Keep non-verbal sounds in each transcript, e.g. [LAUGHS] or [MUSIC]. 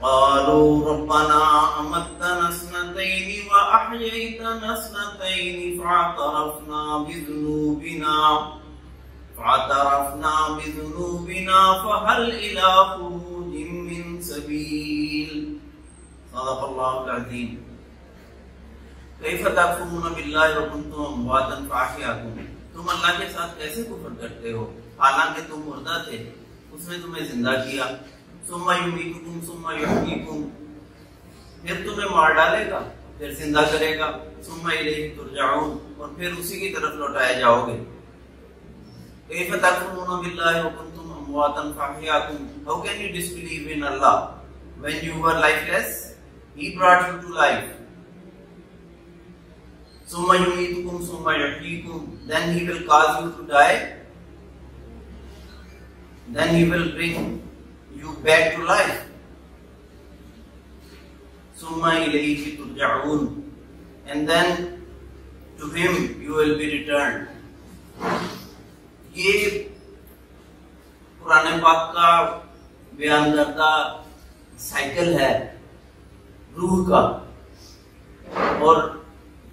قالوا ربنا أمتنا سنتين وأحييتنا سنتين فاعترفنا بذنوبنا فاعترفنا بذنوبنا فهل إلى خروج من سبيل. صدق الله العظيم. كيف تكفرون بالله وكنتم أمواتا فأحياكم؟ تم اللہ کے ساتھ کیسے کفر کرتے ہو؟ حالانکہ تم مردہ تھے، اس نے تمہیں زندہ کیا۔ سما یمیتکم سما یحییکم پھر تمہیں مار ڈالے گا پھر زندہ کرے گا سما الیہ ترجعون اور پھر اسی کی طرف لوٹائے جاؤ گے کیف تکفرون باللہ وکنتم امواتا فاحیاکم how can you disbelieve in Allah when you were lifeless he brought you to life summa yumitukum summa yuhyikum then he will cause you to die then he will bring you back to life. Summa ilayhi turja'oon. And then to him you will be returned. یہ قرآن پاک کا بیان کردہ cycle ہے روح کا اور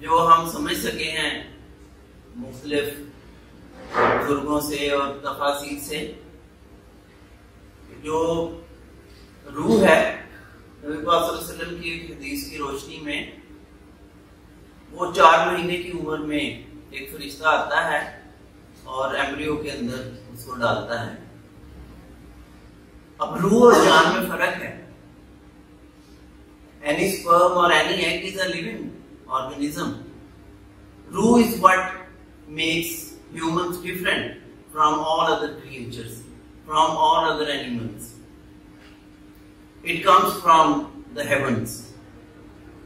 جو ہم سمجھ سکے ہیں مختلف بزرگوں سے اور تفاصیل سے جو روح ہے نبی پاک صلی اللہ علیہ وسلم کی حدیث کی روشنی میں، وہ چار مہینے کی عمر میں ایک فرشتہ آتا ہے اور ایمبریو کے اندر اس کو ڈالتا ہے۔ اب روح اور جان میں فرق ہے۔ اینی سپرم اور any egg is a living organism روح is what makes humans different from all other creatures from all other animals. It comes from the heavens.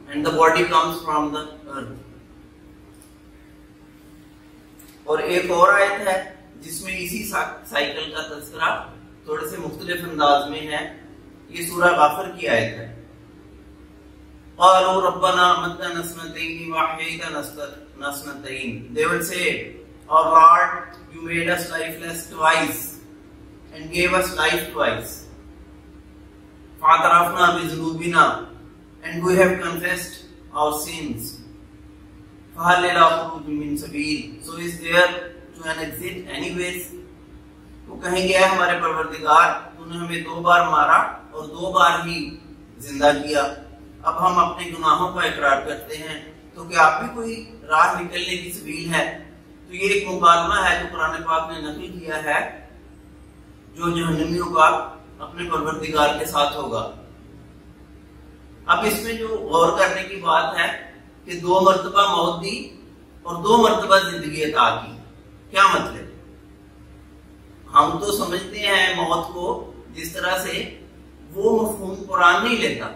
And the body comes from the earth. اور ایک اور آیت ہے، جس میں اسی cycle کا تذکرہ تھوڑے سے مختلف انداز میں ہے۔ یہ سورہ غافر کی آیت ہے۔ and gave us life twice. Father of Nam is بِذْنُوبِنَا And we have confessed our sins. فَهَلْ لَا خُرُوجٍ مِّن سَبِيلٍ So is there to an exit anyways? وہ کہیں گے ہمارے پروردگار، تو نے ہمیں دو بار مارا اور دو بار ہی زندہ کیا اب ہم اپنے گناہوں کا اقرار کرتے ہیں تو کیا آپ بھی کوئی راہ نکلنے کی سبیل ہے تو یہ ایک مقالمہ ہے جو قرآن پاک نے نقل کیا ہے جو جہنمیوں کا اپنے پروردگار کے ساتھ ہوگا۔ اب اس میں جو غور کرنے کی بات ہے کہ دو مرتبہ موت دی اور دو مرتبہ زندگی عطا کی۔ کیا مطلب؟ ہم تو سمجھتے ہیں موت کو جس طرح سے وہ مفہوم قرآن نہیں لیتا۔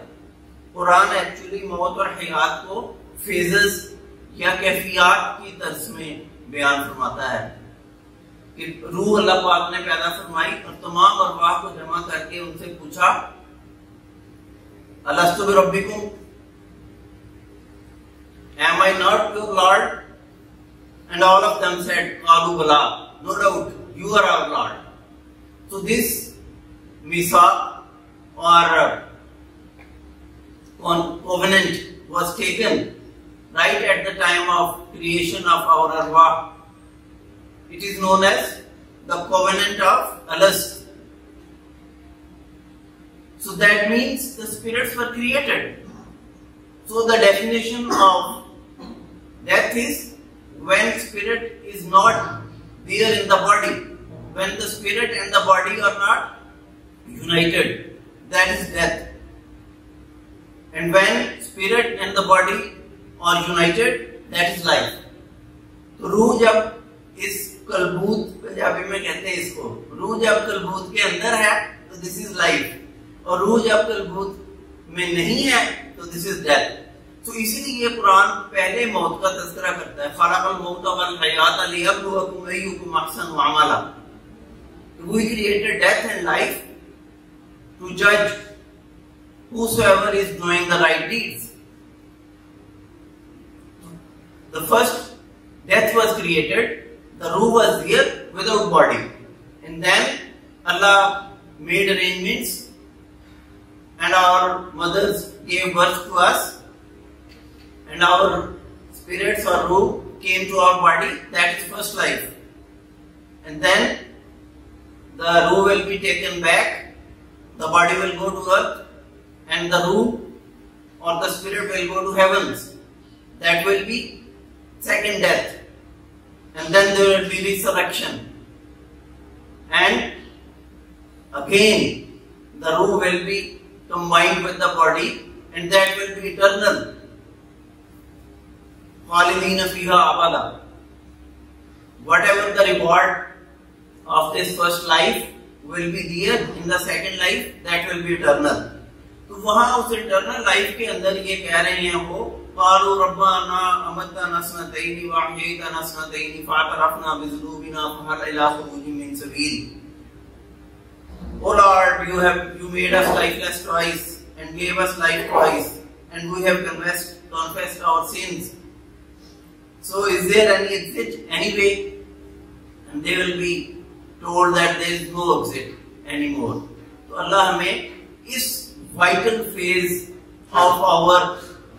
قرآن ایکچولی موت اور حیات کو فیزز یا کیفیات کی طرز میں بیان فرماتا ہے۔ روح اللہ پاک نے پیدا فرمائی اور تمام ارواح کو جمع کر کے ان سے پوچھا، الستو ربکم am I not your lord and all of them said قالو بلا no doubt you are our lord تو دس میسا اور covenant was taken right at the time of creation of our arwah. It is known as the covenant of Alas. So that means the spirits were created. So the definition of death is when spirit is not there in the body. When the spirit and the body are not united, that is death. And when spirit and the body are united, that is life. तो रूह जब इस کلبوت پنجابی میں کہتے ہیں اس کو۔ روح جب کلبوت کے اندر ہے تو دس از لائف اور روح جب کلبوت میں نہیں ہے تو دس از ڈیتھ تو اسی لیے قرآن پہلے موت کا تذکرہ کرتا ہے۔ خالق الموت اور حیات علی والحیات لیبلوکم حکم احسن عملا۔ وی created death and life to judge whosoever is doing the right deeds the first death was created the ruh was there without body. And then Allah made arrangements and our mothers gave birth to us, and our spirits or ruh came to our body, that is first life. And then the ruh will be taken back, the body will go to earth, and the ruh or the spirit will go to heavens. That will be second death. and then there will be resurrection. And again, the room will be combined with the body and that will be eternal. خالدین فیہا ابدا whatever the reward of this first life will be there in the second life that will be تو وہاں اس internal life کے اندر یہ کہہ رہے ہیں وہ कालू रब्बाना अमद्दा नसनतैनि वाहिदा नसनतैनि फातरफना बिजुनूबिना फहल इला खुरूज मिन सबील O Lord, you have you made us lifeless twice and gave us life twice, and we have confessed, confessed our sins. So is there any exit, any way? And they will be told that there is no exit anymore. तो अल्लाह हमें इस vital phase of our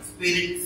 spirit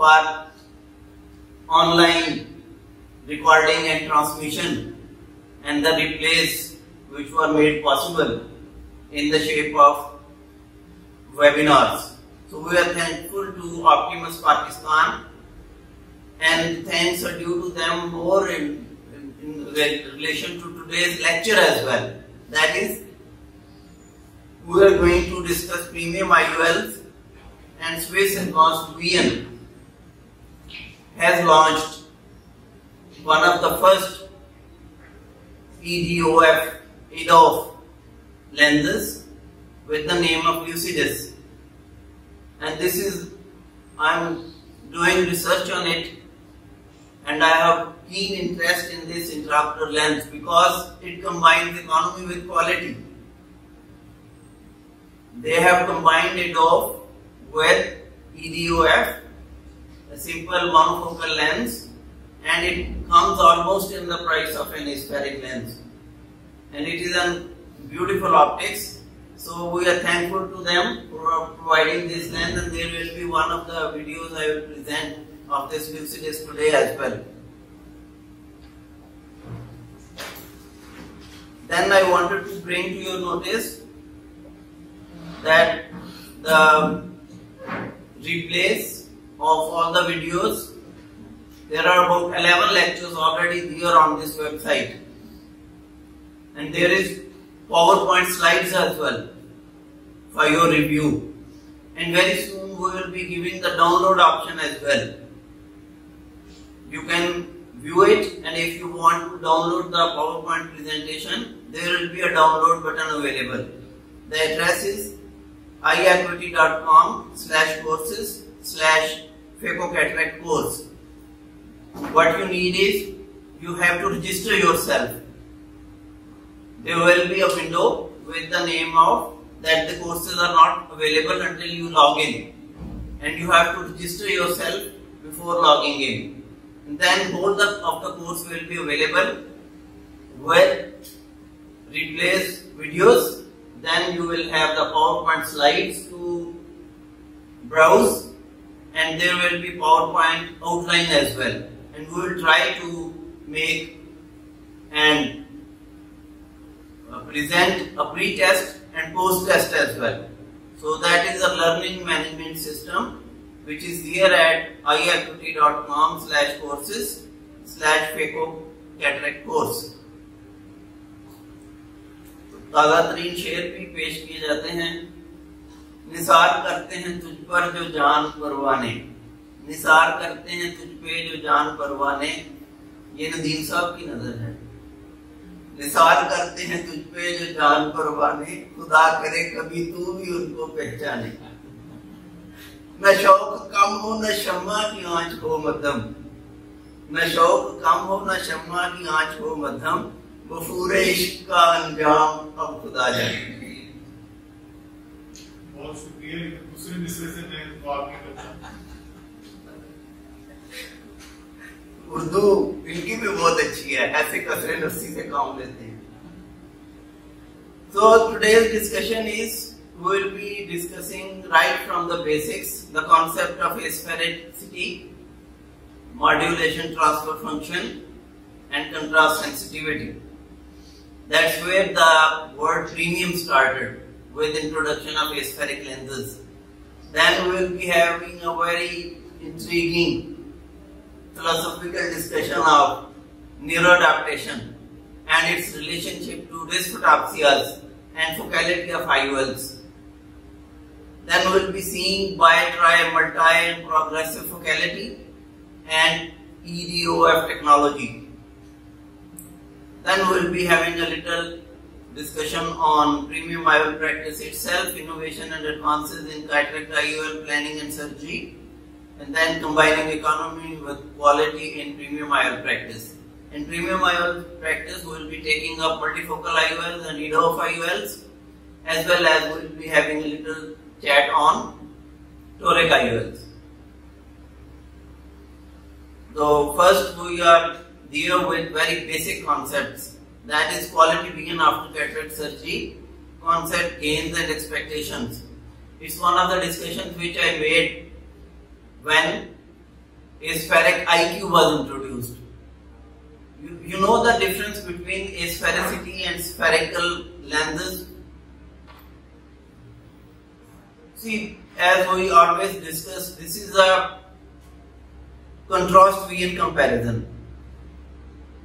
for online recording and transmission and the replays which were made possible in the shape of webinars. So we are thankful to Optimus Pakistan and thanks are due to them more in, in, in relation to today's lecture as well. That is, we are going to discuss premium IOLs and Swiss Advanced VN has launched one of the first EDOF EDOF lenses with the name of Lucidis. And this is, I am doing research on it and I have keen interest in this intraocular lens because it combines economy with quality. They have combined it EDOF with EDOF, a simple monofocal lens and it comes almost in the price of an aspheric lens and it is a beautiful optics. So we are thankful to them for providing this lens and there will be one of the videos I will present of this Lucidis today as well. Then I wanted to bring to your notice that the replays of all the videos, there are about 11 lectures already there on this website and there is PowerPoint slides as well for your review. And very soon we will be giving the download option as well. You can view it and if you want to download the PowerPoint presentation, there will be a download button available. The address is eyeacuity.com slash courses slash phaco course. What you need is you have to register yourself. There will be a window with the name of that the courses are not available until you log in. And you have to register yourself before logging in. And then both of the course will be available with replace videos. Then you will have the PowerPoint slides to browse and there will be PowerPoint outline as well and we will try to make and uh, present a pre-test and post-test as well. So that is a learning management system which is here at eyeacuity.com slash courses slash phaco cataract course. ताज़ा share भी पेश किए जाते हैं نثار کرتے ہیں تجھ پر جو جان پروانے نثار کرتے ہیں تجھ پہ جو جان پروانے یہ ندیم صاحب کی نظر ہے۔ نثار کرتے ہیں تجھ پہ جو جان پروانے خدا کرے کبھی تو بھی ان کو پہچانے۔ نہ شوق کم ہو، نہ شمع کی آنچ ہو مدم نہ شوق کم ہو، نہ شمع کی آنچ ہو مدھم۔ غفور عشق کا انجام اب خدا جانے۔ بہت شکریہ دوسرے مصرے سے میں دعا بھی کرتا اردو ان کی بھی بہت اچھی ہے، ایسے کسرے لفظ سے کام لیتے ہیں۔ Basics the concept of asperity modulation transfer function and word sensitivity start with introduction of aspheric lenses. Then we will be having a very intriguing philosophical discussion of neuroadaptation and its relationship to dysphotopsias and focality of IOLs. Then we will be seeing bi, tri, multi and progressive focality and EDOF technology. Then we will be having a little discussion on premium IOL practice itself, innovation and advances in cataract IOL planning and surgery, and then combining economy with quality in premium IOL practice. In premium IOL practice, we will be taking up multifocal IOLs and EDOF IOLs, as well as we will be having a little chat on toric IOLs. So first we are deal with very basic concepts. That is quality begin after cataract surgery, concept gains and expectations. It's one of the discussions which I made when aspheric IQ was introduced. You, you know the difference between asphericity and spherical lenses? See, as we always discuss, this is a contrast vision comparison.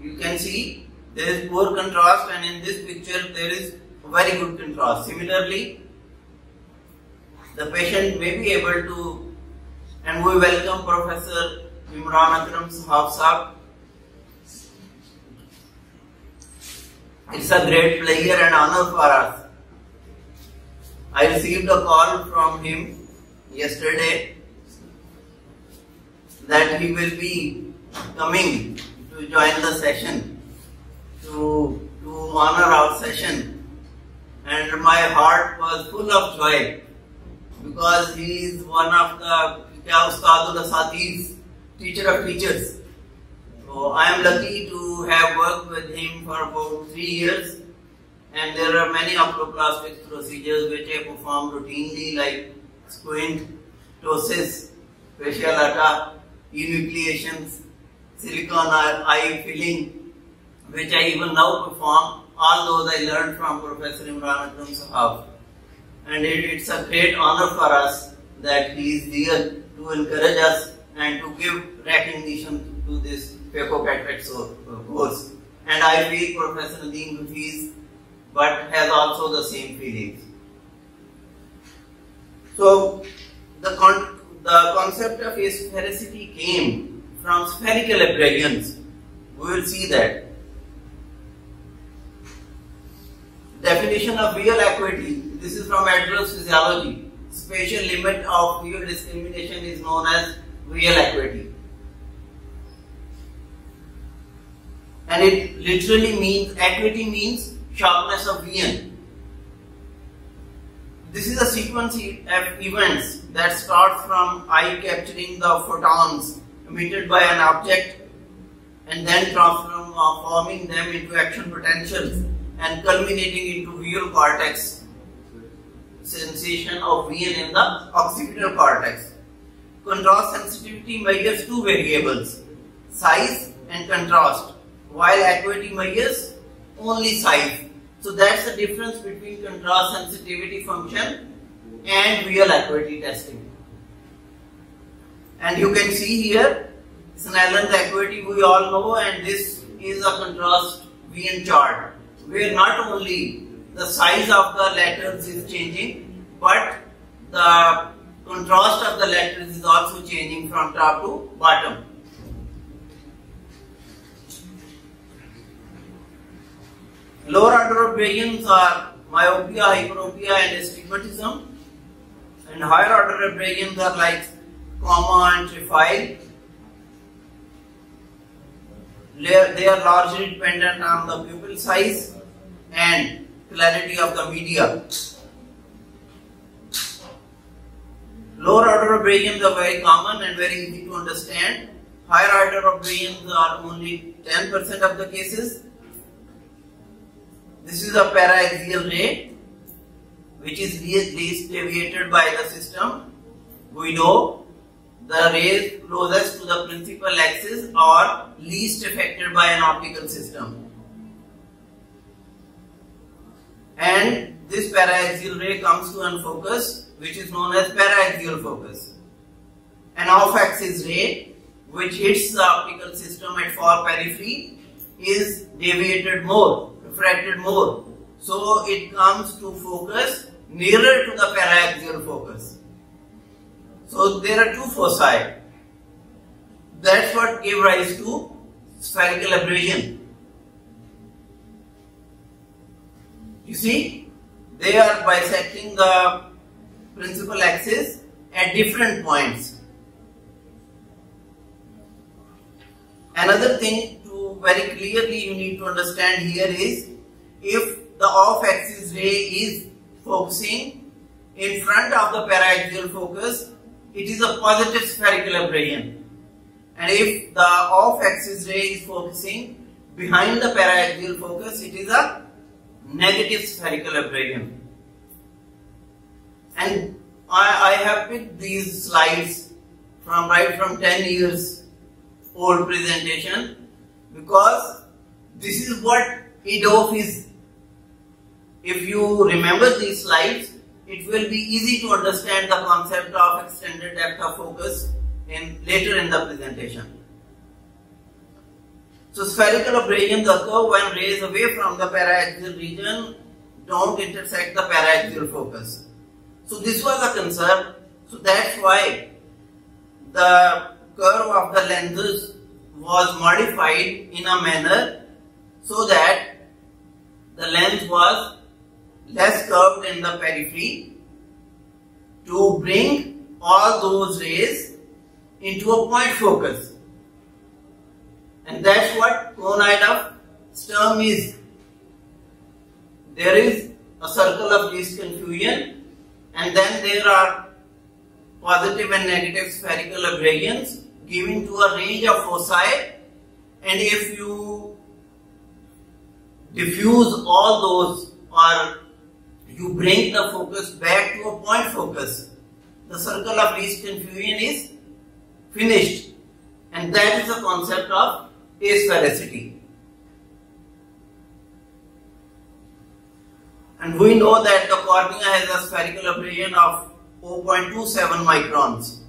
You can see there is poor contrast and in this picture there is very good contrast. Similarly, the patient may be able to and we welcome Professor Imran Akram Sahab. It's a great pleasure and honor for us. I received a call from him yesterday that he will be coming to join the session, to, to honor our session. And my heart was full of joy because he is one of the Ustadul Asatis, teacher of teachers. So I am lucky to have worked with him for about three years and there are many oculoplastic procedures which I perform routinely like squint, ptosis, facial atta, enucleations, silicone eye filling which I even now perform all those I learned from Professor Imran Akram Sahab. And it, it's a great honor for us that he is here to encourage us and to give recognition to this phaco cataract uh, course. And I feel Professor Nadeem Hafiz Butt has also the same feelings. So the, con the concept of asphericity came from spherical aberrations. We will see that. Definition of real acuity. This is from Adler's physiology. Spatial limit of visual discrimination is known as real acuity. And it literally means, acuity means sharpness of vision. This is a sequence of events that start from eye capturing the photons emitted by an object and then transforming uh, them into action potentials and culminating into visual cortex sensation of vision in the occipital cortex. Contrast sensitivity measures two variables, size and contrast, while acuity measures only size. So that's the difference between contrast sensitivity function and real acuity testing. And you can see here, Snellen's acuity we all know and this is a contrast vision chart where not only the size of the letters is changing but the contrast of the letters is also changing from top to bottom. Lower order of variance are myopia, hyperopia, and astigmatism. And higher order of variance are like coma and trefoil. They are largely dependent on the pupil size and clarity of the media. Lower order of are very common and very easy to understand. Higher order of are only 10% of the cases. This is a paraxial ray which is least deviated by the system. We know the rays closest to the principal axis are least affected by an optical system. And this paraxial ray comes to unfocus which is known as paraxial focus. An off-axis ray which hits the optical system at far periphery is deviated more, refracted more. So it comes to focus nearer to the paraxial focus. So there are two foci. That's what gave rise to spherical aberration. You see, they are bisecting the principal axis at different points. Another thing to very clearly you need to understand here is if the off-axis ray is focusing in front of the paraxial focus, it is a positive spherical aberration. And if the off-axis ray is focusing behind the paraxial focus, it is a negative spherical aberration. And I, I have picked these slides from right from 10 years old presentation because this is what EDOF is. If you remember these slides, it will be easy to understand the concept of extended depth of focus in later in the presentation. So spherical aberrations occur when rays away from the paraxial region don't intersect the paraxial focus. So this was a concern. So that's why the curve of the lenses was modified in a manner so that the lens was less curved in the periphery to bring all those rays into a point focus. And that's what conoid of Sturm is. There is a circle of least confusion and then there are positive and negative spherical aberrations given to a range of foci and if you diffuse all those or you bring the focus back to a point focus, the circle of least confusion is finished and that is the concept of asphericity. And we know that the cornea has a spherical aberration of 0.27 microns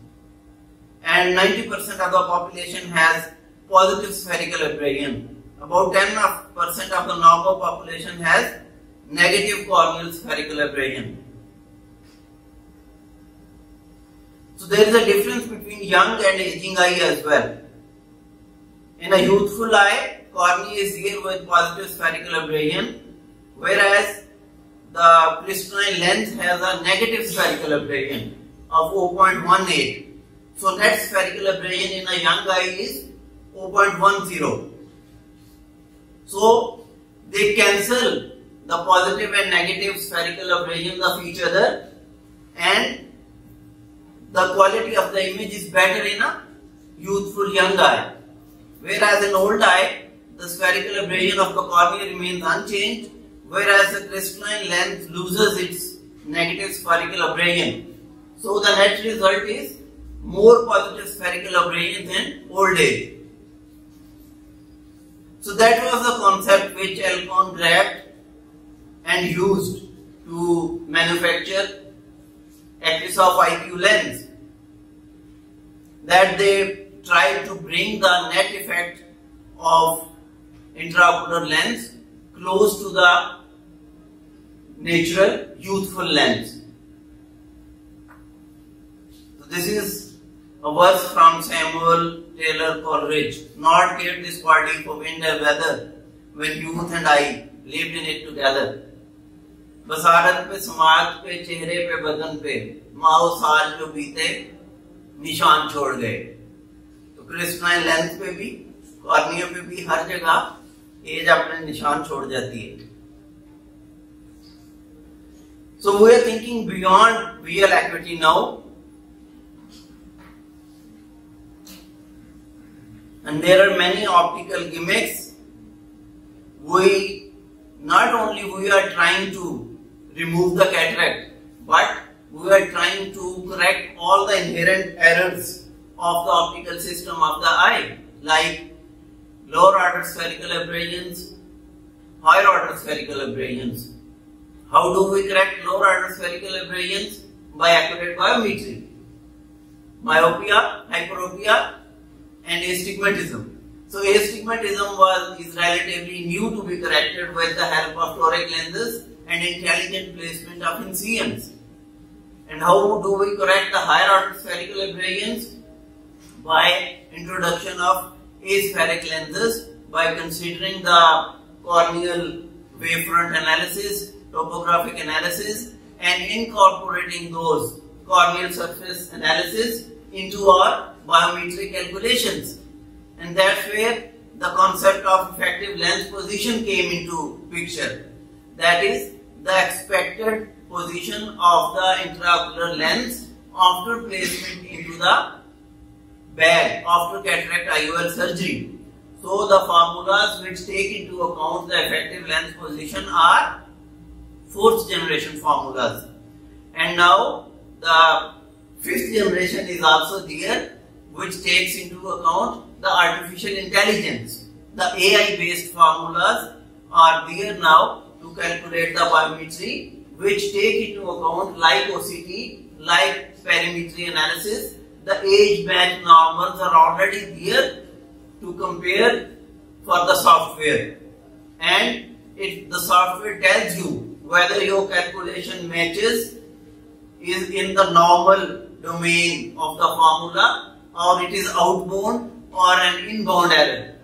and 90% of the population has positive spherical aberration. About 10% of the normal population has negative corneal spherical aberration. So there is a difference between young and aging eye as well. In a youthful eye, cornea is here with positive spherical aberration, whereas the crystalline lens has a negative spherical aberration of 0.18. So net spherical aberration in a young eye is 0.10. So they cancel the positive and negative spherical aberrations of each other and the quality of the image is better in a youthful young eye. Whereas in old eye, the spherical aberration of the cornea remains unchanged, whereas the crystalline lens loses its negative spherical aberration. So the net result is more positive spherical aberrations in old age. So that was the concept which Alcon grabbed and used to manufacture AcrySof IQ lens. That they tried to bring the net effect of intraocular lens close to the natural youthful lens. So this is a verse from Samuel Taylor Coleridge. Not care this body for wind and weather when youth and I lived in it together. बसारत पे समाज पे चेहरे पे बदन पे माओ साल जो बीते निशान छोड़ गए لینتھ پہ بھی کارنیوں پہ بھی ہر جگہ ایج اپنے نشان چھوڑ جاتی ہے so we are thinking beyond real optical gimmicks. Optical gimmicks we not only we are trying to remove but but we are trying to correct all the errors. Of the optical system of the eye, like lower order spherical aberrations, higher order spherical aberrations. How do we correct lower order spherical aberrations? By accurate biometry. Myopia, hyperopia, and astigmatism. So astigmatism was is relatively new to be corrected with the help of toric lenses and intelligent placement of incisions. And how do we correct the higher order spherical aberrations? By introduction of aspheric lenses by considering the corneal wavefront analysis topographic analysis and incorporating those corneal surface analysis into our biometric calculations. And that's where the concept of effective lens position came into picture. That is the expected position of the intraocular lens after placement into the after cataract IOL surgery. So the formulas which take into account the effective lens position are fourth generation formulas. And now the fifth generation is also there which takes into account the artificial intelligence. The AI based formulas are there now to calculate the biometry which take into account like OCT, like perimetry analysis. The age match normals are already there to compare for the software and if the software tells you whether your calculation matches is in the normal domain of the formula or it is outbound or an inbound error.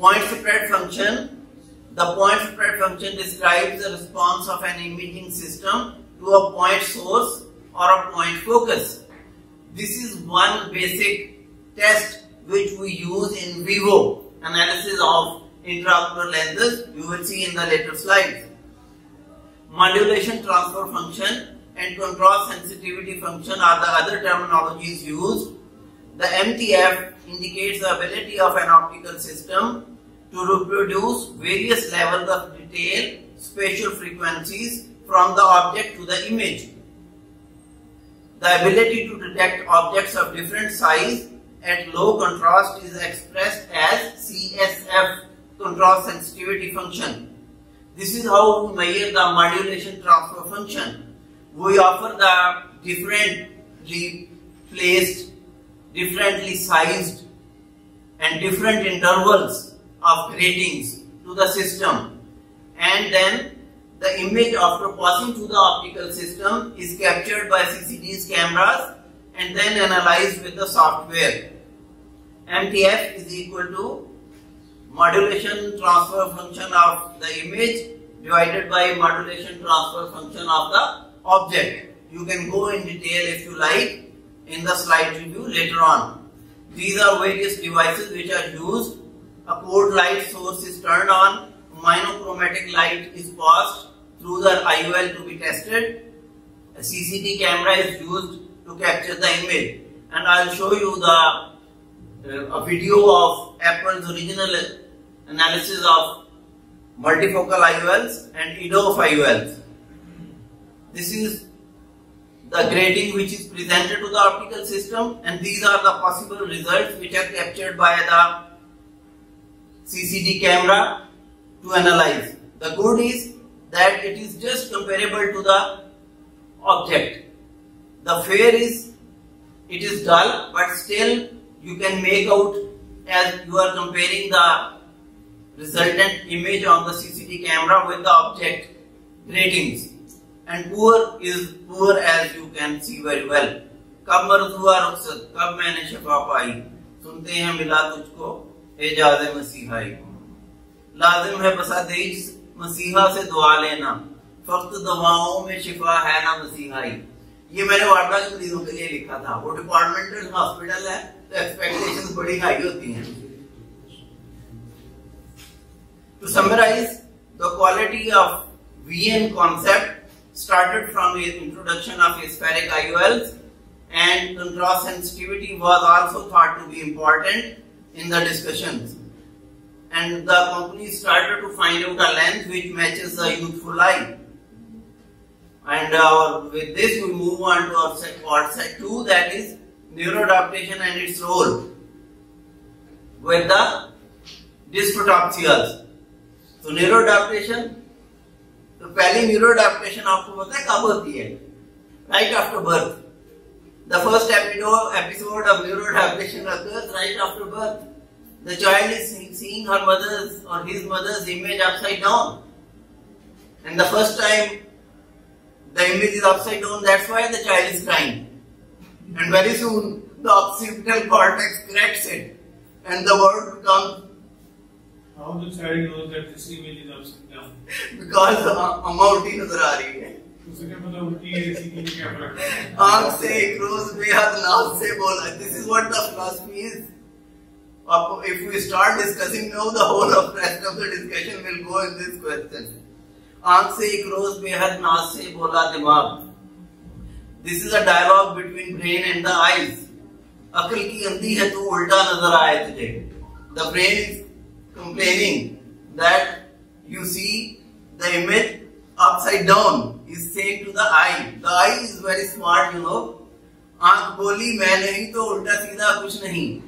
Point spread function. The point spread function describes the response of an imaging system to a point source or a point focus. This is one basic test which we use in vivo analysis of intraocular lenses you will see in the later slides. Modulation transfer function and contrast sensitivity function are the other terminologies used. The MTF indicates the ability of an optical system to reproduce various levels of detail, spatial frequencies from the object to the image. The ability to detect objects of different size at low contrast is expressed as CSF contrast sensitivity function. This is how we measure the modulation transfer function. We offer the differently placed, differently sized and different intervals of gratings to the system and then the image after passing through the optical system is captured by CCD's cameras and then analyzed with the software. MTF is equal to modulation transfer function of the image divided by modulation transfer function of the object. You can go in detail if you like in the slide review later on. These are various devices which are used. A code light source is turned on, monochromatic light is passed through the IOL to be tested. A CCD camera is used to capture the image and I will show you the uh, a video of Apple's original analysis of multifocal IOLs and EDOF IOLs. This is the grating which is presented to the optical system and these are the possible results which are captured by the CCD camera to analyze. The good is that it is just comparable to the object. The fair is, it is dull but still you can make out as you are comparing the resultant image on the CCD camera with the object gratings and poor is poor as you can see very well. कब मर्द हुआ रुखसत कब मैंने शफा पाई सुनते हैं मिला तुझको एजाज मसीहाई لازم ہے بسات مسیحہ سے دعا لینا۔ فقط دواؤں میں شفا ہے نا مسیحائی۔ یہ میں نے وارڈا کے مریضوں کے لیے لکھا تھا۔ وہ ڈپارٹمنٹل ہاسپٹل ہے، تو ایکسپیکٹیشن بڑی ہائی ہوتی ہیں۔ To summarize the quality of V N concept started from his introduction of spheric IOLs and contrast sensitivity was also thought to be important in the discussions. And the company started to find out a lens which matches the youthful eye. And uh, with this, we move on to our set, part set two, that is neuroadaptation and its role with the dysphotopsias. तो neuro adaptation तो पहली neuro adaptation आपको पता है कब होती है right after birth the first episode of neuro adaptation occurs right after birth the child is seeing her mother's or his mother's image upside down and the first time the image is upside down that's why the child is crying and very soon the occipital cortex corrects it and the word becomes How the child knows that this image is upside down? because अम्मा उल्टी नजर आ रही है उसे क्या पता उल्टी है सीधी में क्या फर्क है? आंख से एक रोज बेहद नाज से बोला this is what the philosophy is if we start discussing now, the whole of rest of the discussion will go in this question. آنکھ سے ایک روز بہر ناس سے بولا دماغ This is a dialogue between brain and the eyes. عقل کی اندھی ہے تو الٹا نظر آئے تجھے. The brain is complaining that you see the image upside down is saying to the eye. The eye is very smart you know. آنکھ بولی میں نہیں تو الٹا سیدھا کچھ نہیں.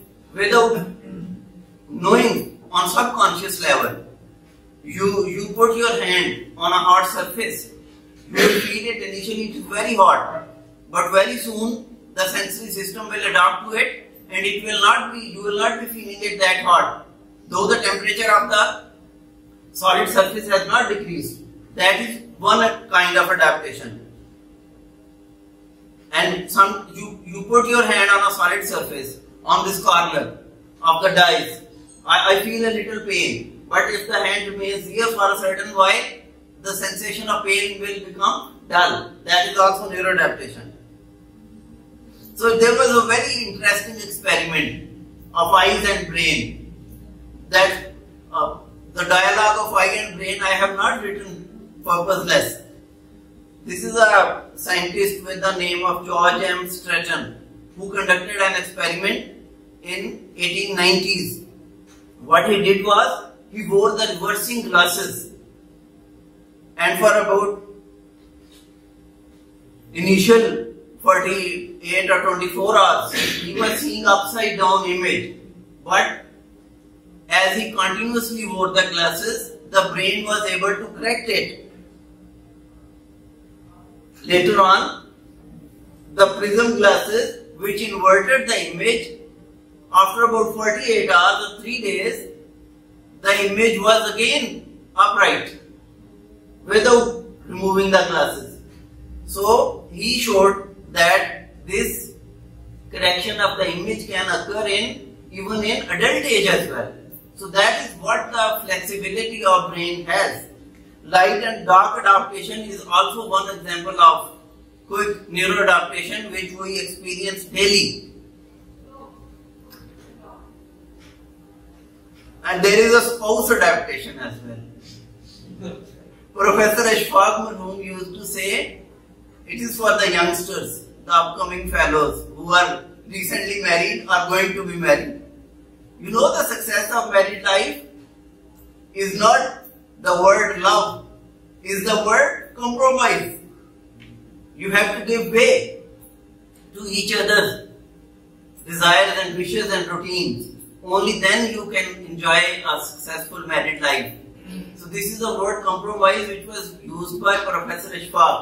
without knowing on subconscious level. You, you put your hand on a hot surface. You will feel it initially it is very hot. But very soon the sensory system will adapt to it and it will not be, you will not be feeling it that hot though the temperature of the solid surface has not decreased. That is one kind of adaptation. And some you, you put your hand on a solid surface on this corner of the dice. I, I feel a little pain. But if the hand remains here for a certain while, the sensation of pain will become dull. That is also neuroadaptation. So there was a very interesting experiment of eyes and brain that uh, the dialogue of eye and brain I have not written purposeless. This is a scientist with the name of George M. Stratton who conducted an experiment in 1890s. What he did was he wore the reversing glasses and for about initial 48 or 24 hours he was seeing upside down image but as he continuously wore the glasses, the brain was able to correct it. Later on, the prism glasses, which inverted the image, after about 48 hours or 3 days, the image was again upright without removing the glasses. So, he showed that this correction of the image can occur in even in adult age as well. So that is what the flexibility of brain has. Light and dark adaptation is also one example of quick neuroadaptation which we experience daily. And there is a spouse adaptation as well. Professor Ashfaq Marhoom used to say, it is for the youngsters, the upcoming fellows who are recently married or going to be married. You know the success of married life is not the word love, is the word compromise. you have to give way to each other's desires and wishes and routines. Only then you can enjoy a successful married life. So this is the word compromise which was used by Professor Ishpal.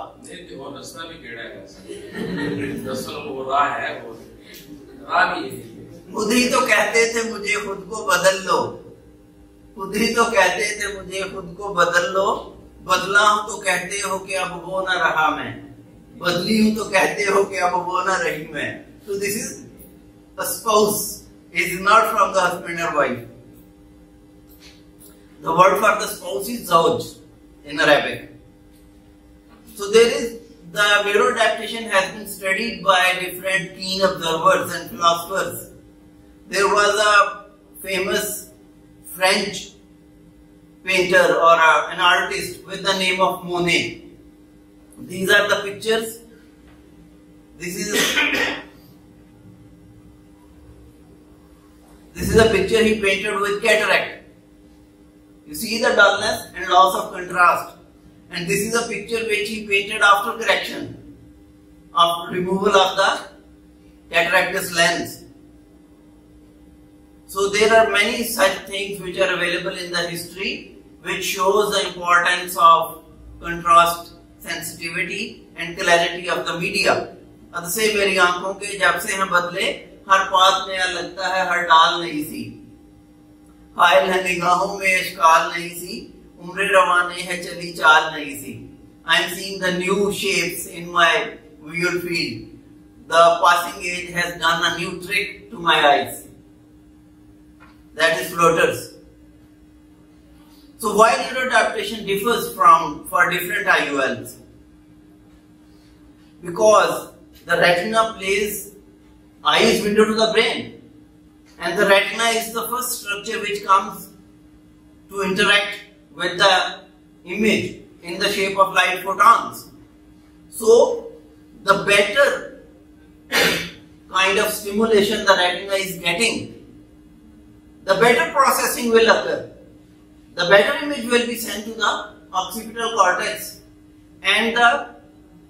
خود ہی تو کہتے تھے مجھے خود کو بدل لو خود ہی تو کہتے تھے مجھے خود کو بدل لو بدلا ہوں تو کہتے ہو کہ اب وہ نہ رہا میں بدلی ہوں تو کہتے ہو کہ اب وہ نہ رہی ہوں there was a famous name of Monet These are the pictures. This is [COUGHS] this is a picture he painted with cataract. You see the dullness and loss of contrast. And this is a picture which he painted after correction, after removal of the cataractous lens. So there are many such things which are available in the history which shows the importance of contrast, sensitivity and clarity of the media سے میری آنکھوں کے جب سے ہم بدلے، ہر پات نیا لگتا ہے ہر ڈال نہیں سی۔ فائل ہے، نگاہوں میں اشکال نہیں سی۔ عمر روانے ہے چلی چال نہیں سی۔ I am seeing the new shapes age has eyes. To my floaters. So why neuroadaptation differs from for different IOLs? Because the retina plays eye is window to the brain and the retina is the first structure which comes to interact with the image in the shape of light photons. So the better kind of stimulation the retina is getting the better processing will occur. The better image will be sent to the occipital cortex and the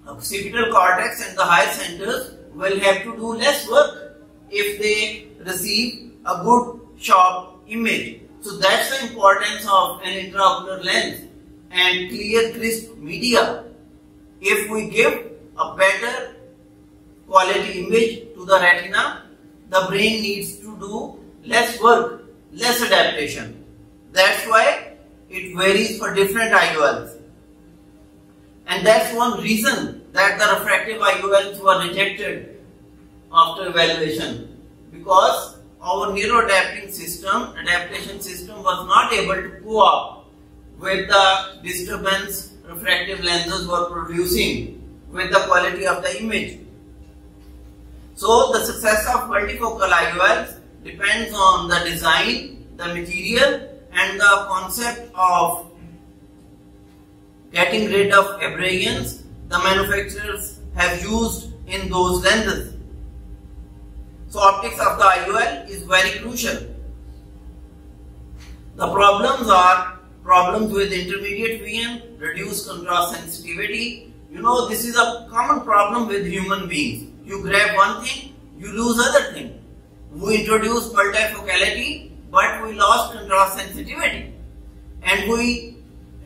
occipital cortex and the higher centers will have to do less work if they receive a good sharp image. So that's the importance of an intraocular lens and clear crisp media. If we give a better quality image to the retina, the brain needs to do less work, less adaptation. That's why it varies for different IOLs. And that's one reason that the refractive IOLs were rejected after evaluation because our neuroadapting system, adaptation system was not able to co-op with the disturbance refractive lenses were producing with the quality of the image. So the success of multifocal IOLs depends on the design, the material and the concept of getting rid of aberrations the manufacturers have used in those lenses. So optics of the IOL is very crucial. The problems are problems with intermediate vision, reduced contrast sensitivity. You know this is a common problem with human beings. You grab one thing, you lose other thing. We introduce multifocality, but we lost contrast sensitivity. And we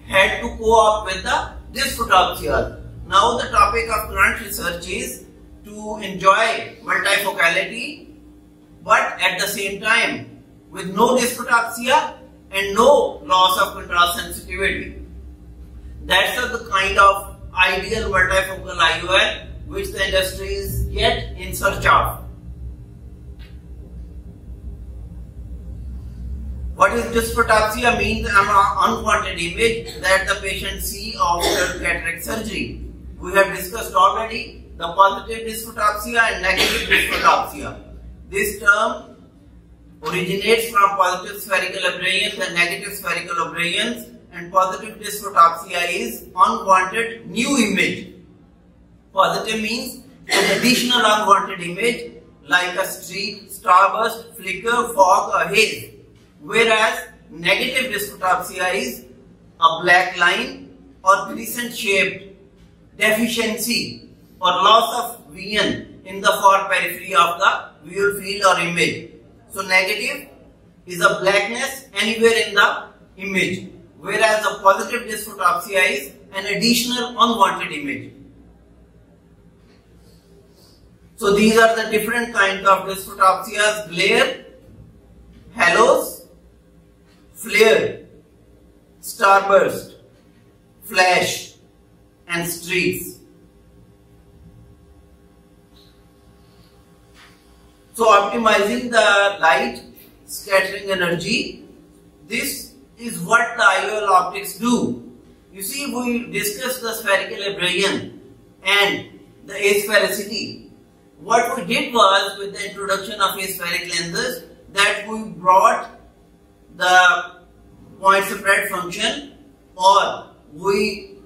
had to co-op with the dysphotopsia. Now the topic of current research is to enjoy multifocality, but at the same time with no dysphotopsia and no loss of contrast sensitivity. That's the kind of ideal multifocal IOL which the industry is yet in search of. What is dysphotopsia means an unwanted image that the patient see after cataract surgery. We have discussed already the positive dysphotopsia and negative dysphotopsia. This term originates from positive spherical aberrations and negative spherical aberrations and positive dysphotopsia is unwanted new image. Positive means an additional unwanted image like a streak, starburst, flicker, fog or haze. Whereas negative dysphotopsia is a black line or crescent shaped deficiency or loss of vision in the far periphery of the visual field or image. So negative is a blackness anywhere in the image. whereas a positive dysphotopsia is an additional unwanted image. So these are the different kinds of dysphotopsias, glare, halos, flare, starburst, flash and streaks. So optimizing the light scattering energy, this is what the IOL optics do. You see, we discussed the spherical aberration and the asphericity. What we did was, with the introduction of aspheric lenses, that we brought the point spread function or we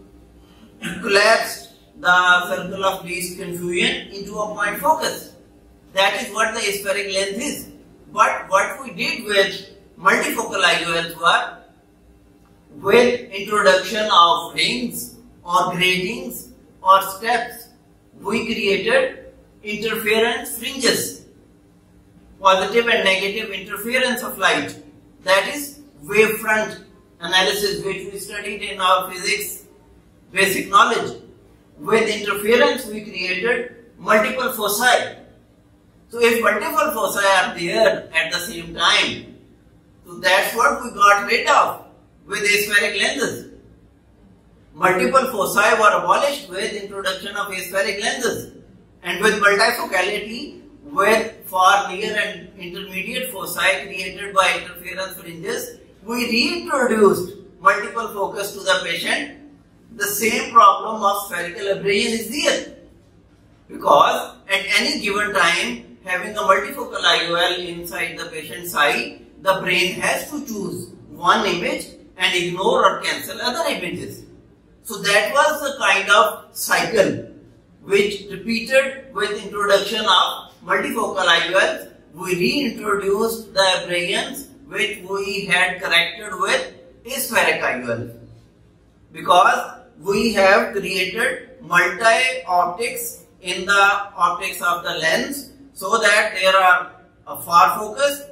collapse the circle of least confusion into a point focus. That is what the aspheric length is. But what we did with multifocal IOLs with introduction of rings or gratings or steps, we created interference fringes, positive and negative interference of light. That is wavefront analysis which we studied in our physics basic knowledge. With interference we created multiple foci. So if multiple foci are there at the same time, so that's what we got rid of with aspheric lenses. Multiple foci were abolished with introduction of aspheric lenses and with multifocality with far near and intermediate foci created by interference fringes, we reintroduced multiple focus to the patient. The same problem of spherical aberration is there because at any given time having a multifocal IOL inside the patient's eye, the brain has to choose one image and ignore or cancel other images. So that was the kind of cycle which repeated with introduction of multifocal IOLs. We reintroduced the aberrations which we had corrected with aspheric IOL because we have created multi-optics in the optics of the lens so that there are a far focus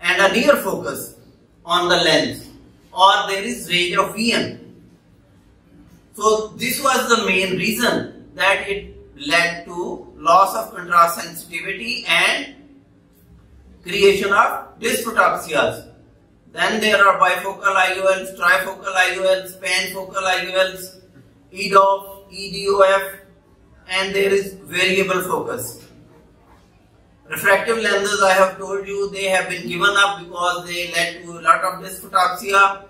and a near focus on the lens or there is range of VN. So this was the main reason that it led to loss of contrast sensitivity and creation of dysphotopsias. Then there are bifocal IOLs, trifocal IOLs, panfocal IOLs, EDOF, EDOF and there is variable focus. Refractive lenses, I have told you, they have been given up because they led to a lot of dysphotopsia.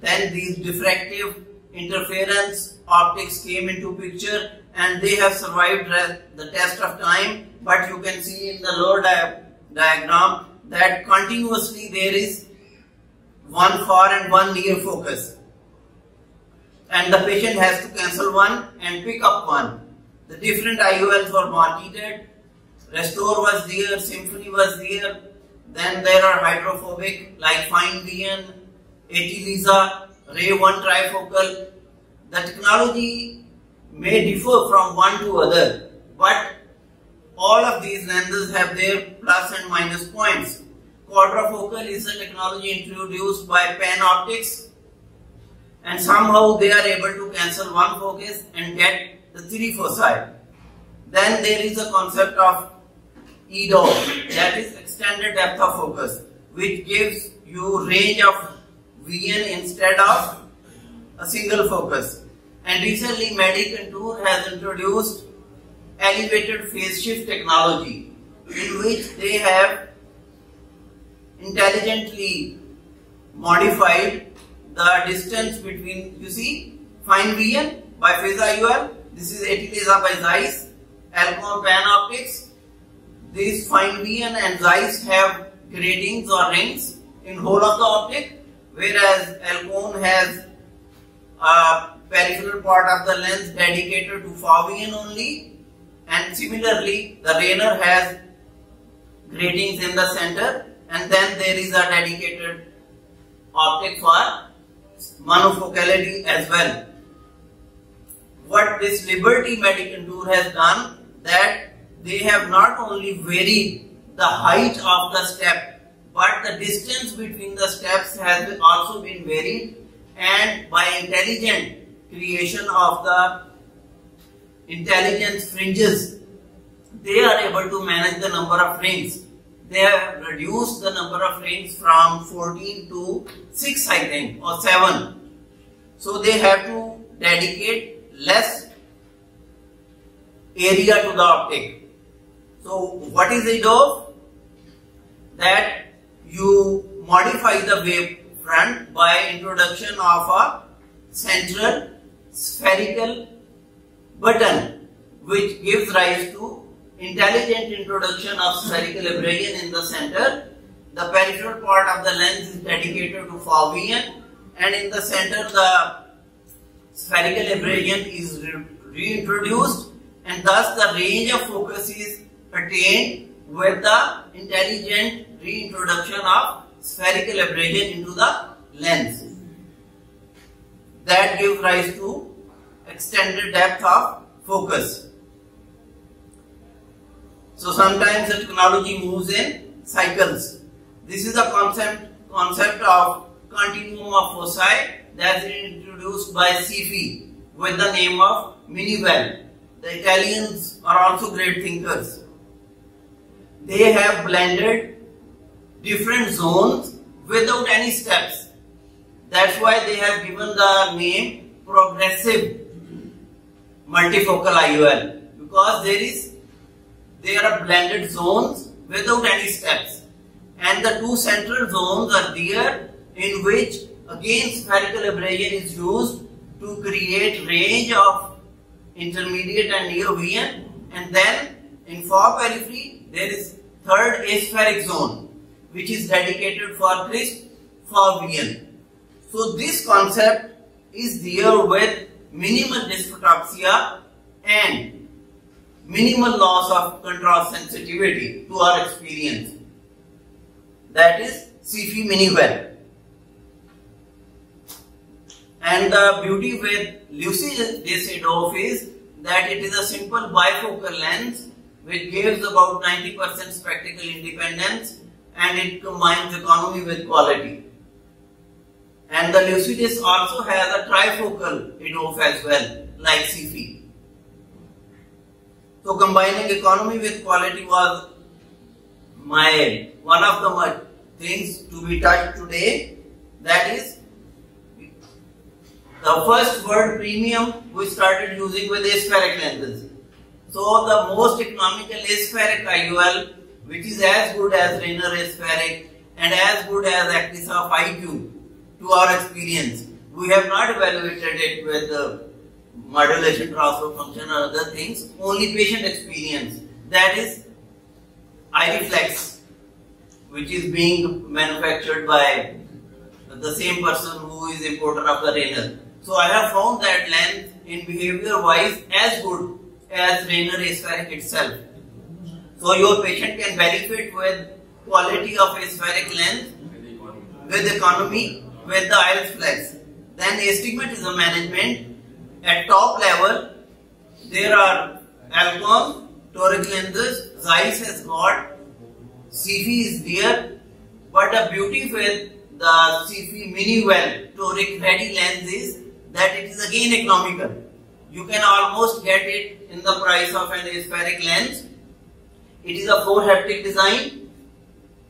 Then these diffractive interference optics came into picture and they have survived the test of time. But you can see in the lower di diagram that continuously there is one far and one near focus. And the patient has to cancel one and pick up one. The different IOLs were marketed ReSTOR was there, Symfony was there. Then there are hydrophobic like Fine Vision, AT-LISA, RayOne trifocal. The technology may differ from one to other, but all of these lenses have their plus and minus points. Quadrifocal is a technology introduced by PanOptix and somehow they are able to cancel one focus and get the three foci. Then there is a concept of EDOF, that is extended depth of focus, which gives you range of VN instead of a single focus. And recently Medicontour has introduced elevated phase shift technology in which they have intelligently modified the distance between, you see, FineVision by PhysIOL, this is AT-LISA by Zeiss, Alcon PanOptix, these FineVision and Zeiss have gratings or rings in whole of the optic, whereas Alcon has a peripheral part of the lens dedicated to far VN only, and similarly the Rayner has gratings in the center, and then there is a dedicated optic for monofocality as well. What this Liberty Medicontour has done that they have not only varied the height of the step, but the distance between the steps has also been varied and by intelligent creation of the interference fringes, they are able to manage the number of rings. They have reduced the number of rings from 14 to 6, I think, or 7. So they have to dedicate less area to the optic. So what is it of? That you modify the wave front by introduction of a central spherical button which gives rise to intelligent introduction of spherical aberration in the center. The peripheral part of the lens is dedicated to foveation and in the center the spherical aberration is re reintroduced and thus the range of focus is attained with the intelligent reintroduction of spherical aberration into the lens. That gives rise to extended depth of focus. So sometimes the technology moves in cycles. This is a concept concept of continuum of foci that is introduced by SIFI with the name of MiniWell. The Italians are also great thinkers. They have blended different zones without any steps. That's why they have given the name progressive multifocal IOL because there is there are blended zones without any steps. And the two central zones are there in which again spherical aberration is used to create range of intermediate and near vision and then in far periphery there is third aspheric zone which is dedicated for crisp vision. So this concept is there with minimal dysphotopsia and minimal loss of contrast sensitivity to our experience. That is SIFI MiniWell. And the beauty with Lucidis EDOF is that it is a simple bifocal lens which gives about 90% spectacle independence and it combines economy with quality. And the Lucidis also has a trifocal EDOF as well, like SIFI. So combining economy with quality was my one of the things to be touched today. That is the first word premium we started using with aspheric lenses. So the most economical aspheric IOL which is as good as Rayner aspheric and as good as Actisa 5Q to our experience. We have not evaluated it with the modulation transfer function or other things, only patient experience. That is iReflex, which is being manufactured by the same person who is importer of the Rayner. So I have found that lens in behavior wise as good as Rayner aspheric itself. So your patient can benefit with quality of aspheric lens, with economy, with the IRIS flex. Then astigmatism management at top level, there are Alcon, toric lenses, Zeiss has got, SIFI is there, but the beauty with the MiniWell toric ready lens is that it is again economical. You can almost get it in the price of an aspheric lens. It is a four haptic design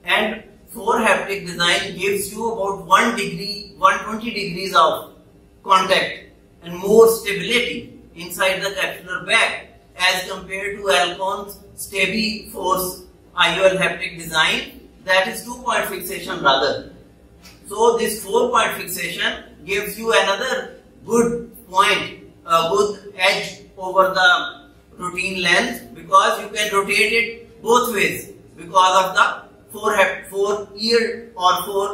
and four haptic design gives you about 1 degree, 120 degrees of contact and more stability inside the capsular bag as compared to Alcon's Stabi Force IOL haptic design that is two point fixation rather. So this four point fixation gives you another good point, a good edge over the routine lens because you can rotate it both ways because of the four, four ear or four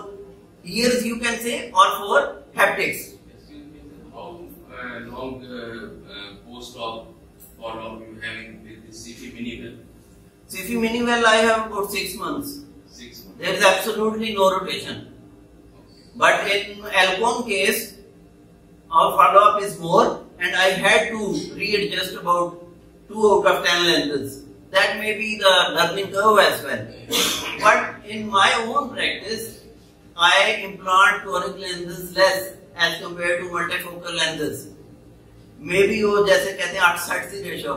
ears you can say or four haptics long uh, post-op follow-up you having with the SIFI MiniWell? SIFI MiniWell I have about six months. Six months. There is absolutely no rotation. But in Alcon case, our follow-up is more and I had to readjust about 2 out of 10 lenses That may be the learning curve as well. But in my own practice, I implant toric lenses less as compared to multifocal lenses. Maybe वो जैसे कहते हैं 68 की ratio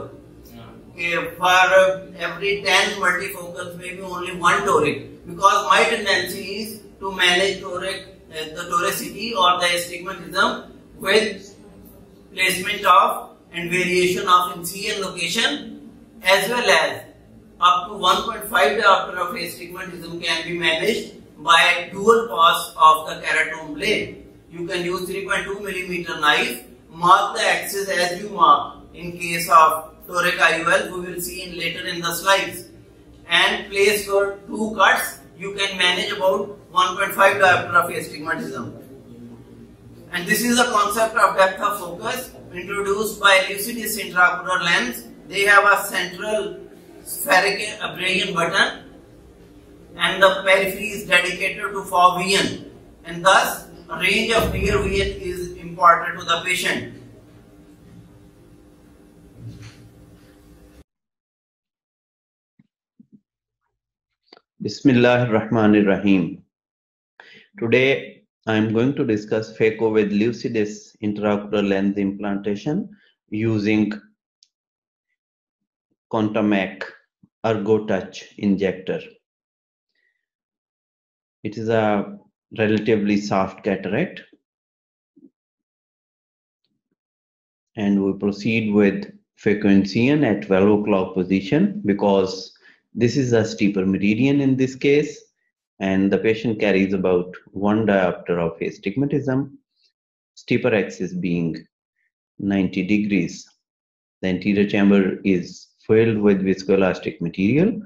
for every 10 multifocals maybe only one toric because my tendency is to manage toric uh, the toricity or the astigmatism with placement of and variation of incision location as well as up to 1.5 diopter of astigmatism can be managed by dual pass of the keratome blade. You can use 3.2 millimeter knife, mark the axis as you mark in case of toric IOL, we will see in later in the slides. And place your two cuts, you can manage about 1.5 diopter of astigmatism. And this is the concept of depth of focus introduced by Lucidis intraocular lens. They have a central spheric abrasion button and the periphery is dedicated to foveation and thus range of near vision is imparted to the patient. Bismillah ar-Rahman ar-Rahim. Today I am going to discuss phaco with Lucidis intraocular lens implantation using Contamac Ergo Touch injector. It is a relatively soft cataract and we proceed with phacoincision at 12 o'clock position because this is a steeper meridian in this case, and the patient carries about one diopter of astigmatism, steeper axis being 90 degrees. The anterior chamber is filled with viscoelastic material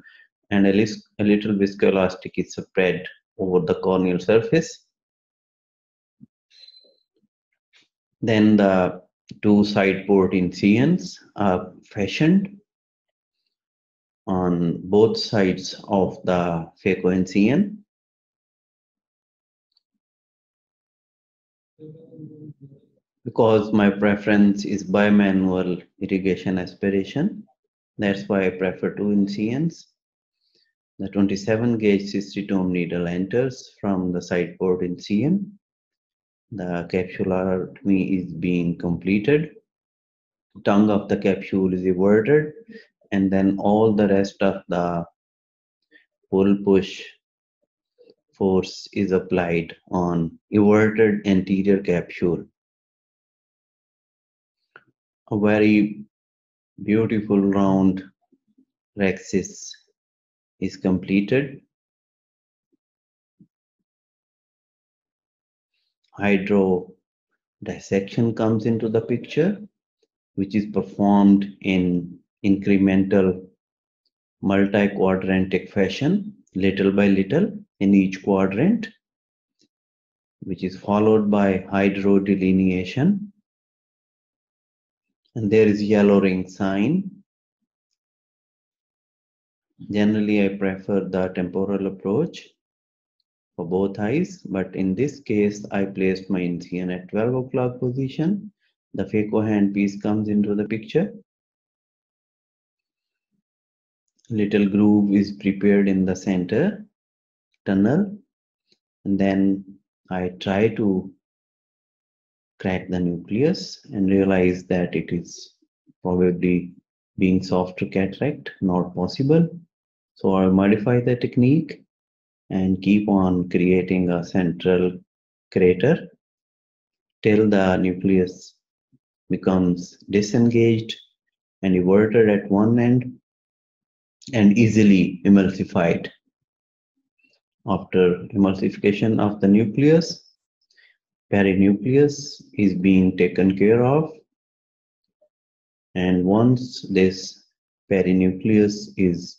and a, a little viscoelastic is spread over the corneal surface. Then the two side port incisions are fashioned on both sides of the phacoincision. Because my preference is bimanual irrigation aspiration, that's why I prefer two incisions. The 27 gauge cystitome needle enters from the side port incision. The capsulotomy is being completed. Tongue of the capsule is everted and then all the rest of the pull push force is applied on everted anterior capsule. A very beautiful round rhexis is completed. Hydro dissection comes into the picture, which is performed in incremental multi-quadrantic fashion little by little in each quadrant which is followed by hydro delineation and there is yellow ring sign. Generally i prefer the temporal approach for both eyes but in this case i placed my incision at 12 o'clock position. The phaco handpiece comes into the picture. Little groove is prepared in the center tunnel. And then I try to crack the nucleus and realize that it is probably being soft to cataract not possible so I modify the technique and keep on creating a central crater till the nucleus becomes disengaged and everted at one end and easily emulsified. After emulsification of the nucleus, perinucleus is being taken care of. And once this perinucleus is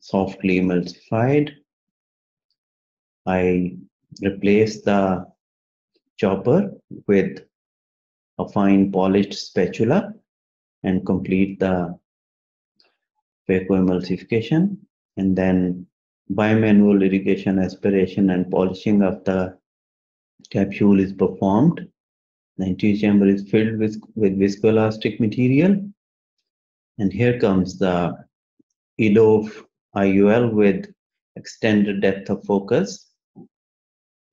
softly emulsified, I replace the chopper with a fine polished spatula and complete the phacoemulsification, and then bimanual irrigation, aspiration, and polishing of the capsule is performed. The anterior chamber is filled with, with viscoelastic material. And here comes the EDOF IOL with extended depth of focus.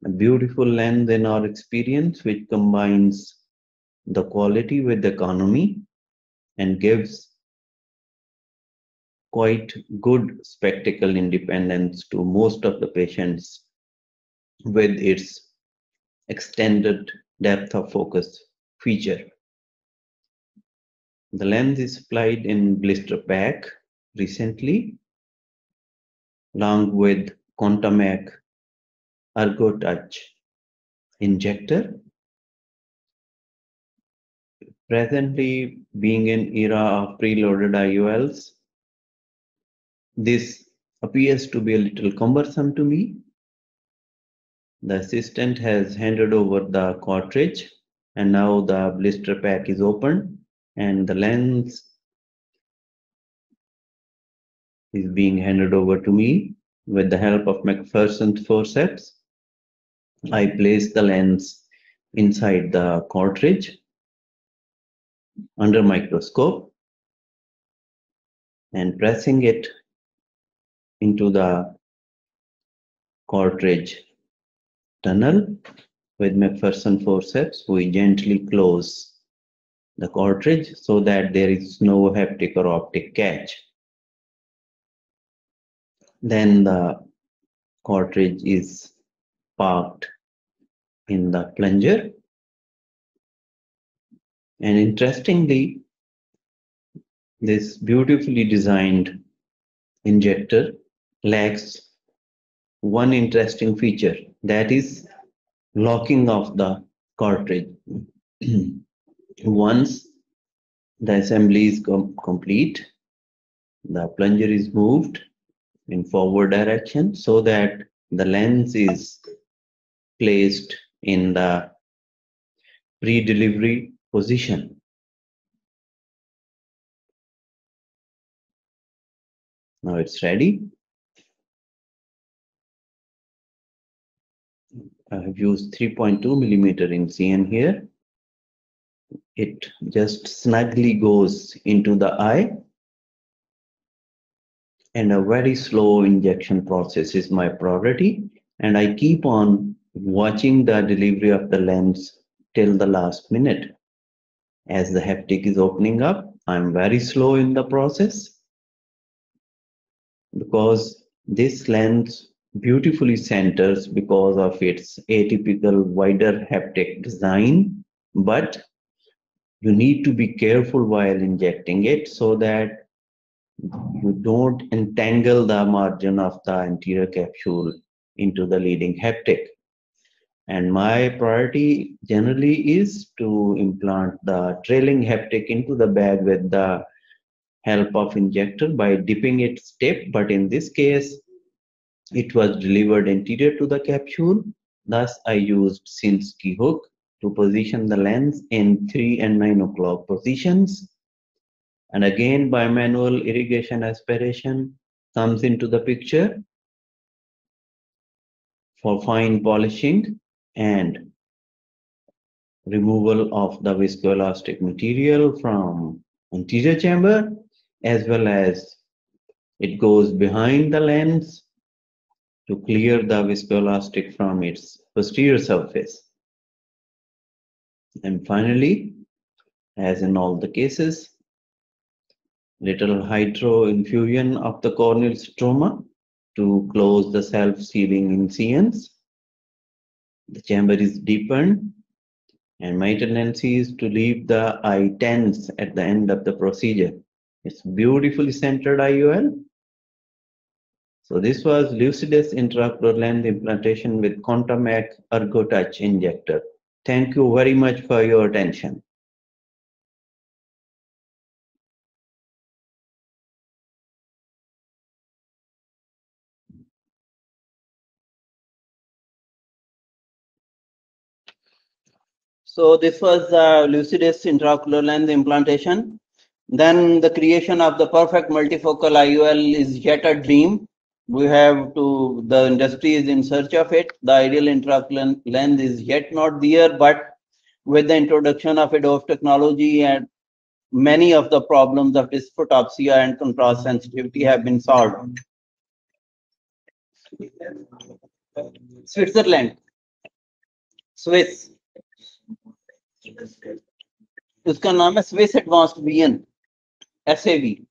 a beautiful lens in our experience which combines the quality with the economy and gives quite good spectacle independence to most of the patients with its extended depth of focus feature. The lens is supplied in blister pack recently, along with Contamac Ergo Touch injector. Presently, being in era of preloaded IOLs, this appears to be a little cumbersome to me. The assistant has handed over the cartridge and now the blister pack is open and the lens is being handed over to me with the help of McPherson's forceps. I place the lens inside the cartridge under microscope and pressing it into the cartridge tunnel with McPherson forceps, we gently close the cartridge so that there is no haptic or optic catch. Then the cartridge is parked in the plunger. And interestingly, this beautifully designed injector lacks one interesting feature that is locking of the cartridge. [CLEARS THROAT] Once the assembly is com complete, the plunger is moved in forward direction so that the lens is placed in the pre-delivery position. Now it's ready. I have used 3.2 millimeter in CN here. It just snugly goes into the eye and a very slow injection process is my priority and I keep on watching the delivery of the lens till the last minute. As the haptic is opening up, I'm very slow in the process because this lens beautifully centers because of its atypical wider haptic design, but you need to be careful while injecting it so that you don't entangle the margin of the anterior capsule into the leading haptic. And my priority generally is to implant the trailing haptic into the bag with the help of injector by dipping it step. But in this case, it was delivered anterior to the capsule. Thus, I used Sinskey hook to position the lens in 3 and 9 o'clock positions. And again, bimanual irrigation aspiration comes into the picture for fine polishing and removal of the viscoelastic material from anterior chamber as well as it goes behind the lens to clear the viscoelastic from its posterior surface. And finally, as in all the cases, little hydro infusion of the corneal stroma to close the self-sealing incisions. The chamber is deepened and my tendency is to leave the eye tense at the end of the procedure. It's beautifully centered IOL so this was Lucidis intraocular implantation with Contamac Ergo Touch injector. Thank you very much for your attention. So this was uh, Lucidis intraocular lens implantation. Then the creation of the perfect multifocal IOL is yet a dream we have to, the industry is in search of it. The ideal intraocular lens is yet not there, but with the introduction of EDOF technology and many of the problems of dysphotopsia and contrast sensitivity have been solved. Switzerland, Swiss. उसका नाम है Swiss Advanced vision SAV.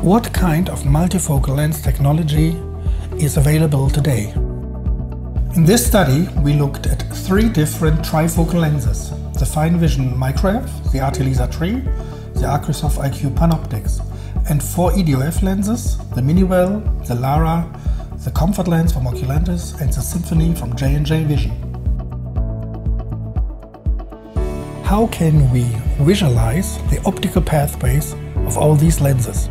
What kind of multifocal lens technology is available today? In this study, we looked at three different trifocal lenses the Fine Vision Micro F, the AT LISA 3, the AcrySof IQ PanOptix, and four EDOF lenses the Miniwell, the Lara, the Comfort Lens from Oculentis, and the Symfony from J&J Vision. How can we visualize the optical pathways of all these lenses?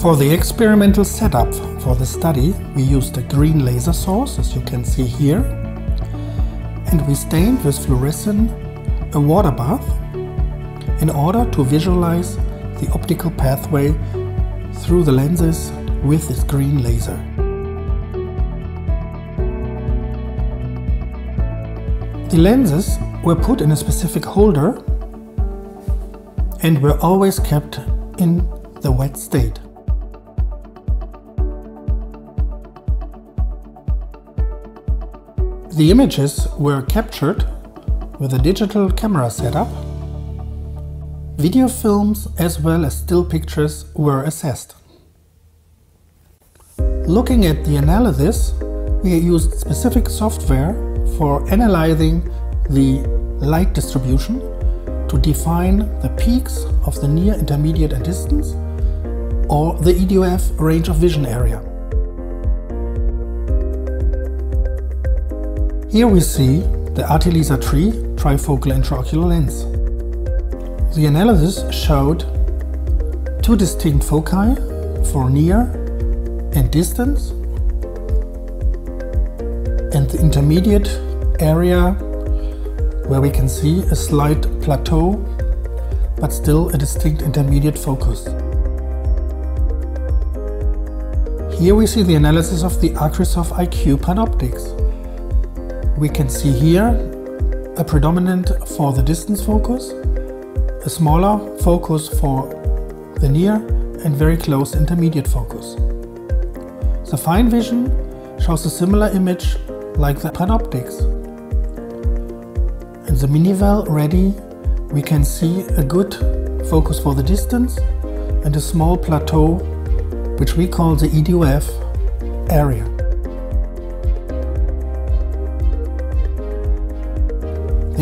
For the experimental setup for the study, we used a green laser source, as you can see here, and we stained with fluorescent a water bath in order to visualize the optical pathway through the lenses with this green laser. The lenses were put in a specific holder and were always kept in the wet state. The images were captured with a digital camera setup. Video films as well as still pictures were assessed. Looking at the analysis, we used specific software for analyzing the light distribution to define the peaks of the near, intermediate and distance or the EDOF range of vision area. Here we see the AT LISA 3 trifocal intraocular lens. The analysis showed two distinct foci for near and distance and the intermediate area where we can see a slight plateau but still a distinct intermediate focus. Here we see the analysis of the AcrySof IQ PanOptix we can see here a predominant for the distance focus, a smaller focus for the near and very close intermediate focus. The fine vision shows a similar image like the Panoptix. In the MiniWell ready we can see a good focus for the distance and a small plateau which we call the EDOF area.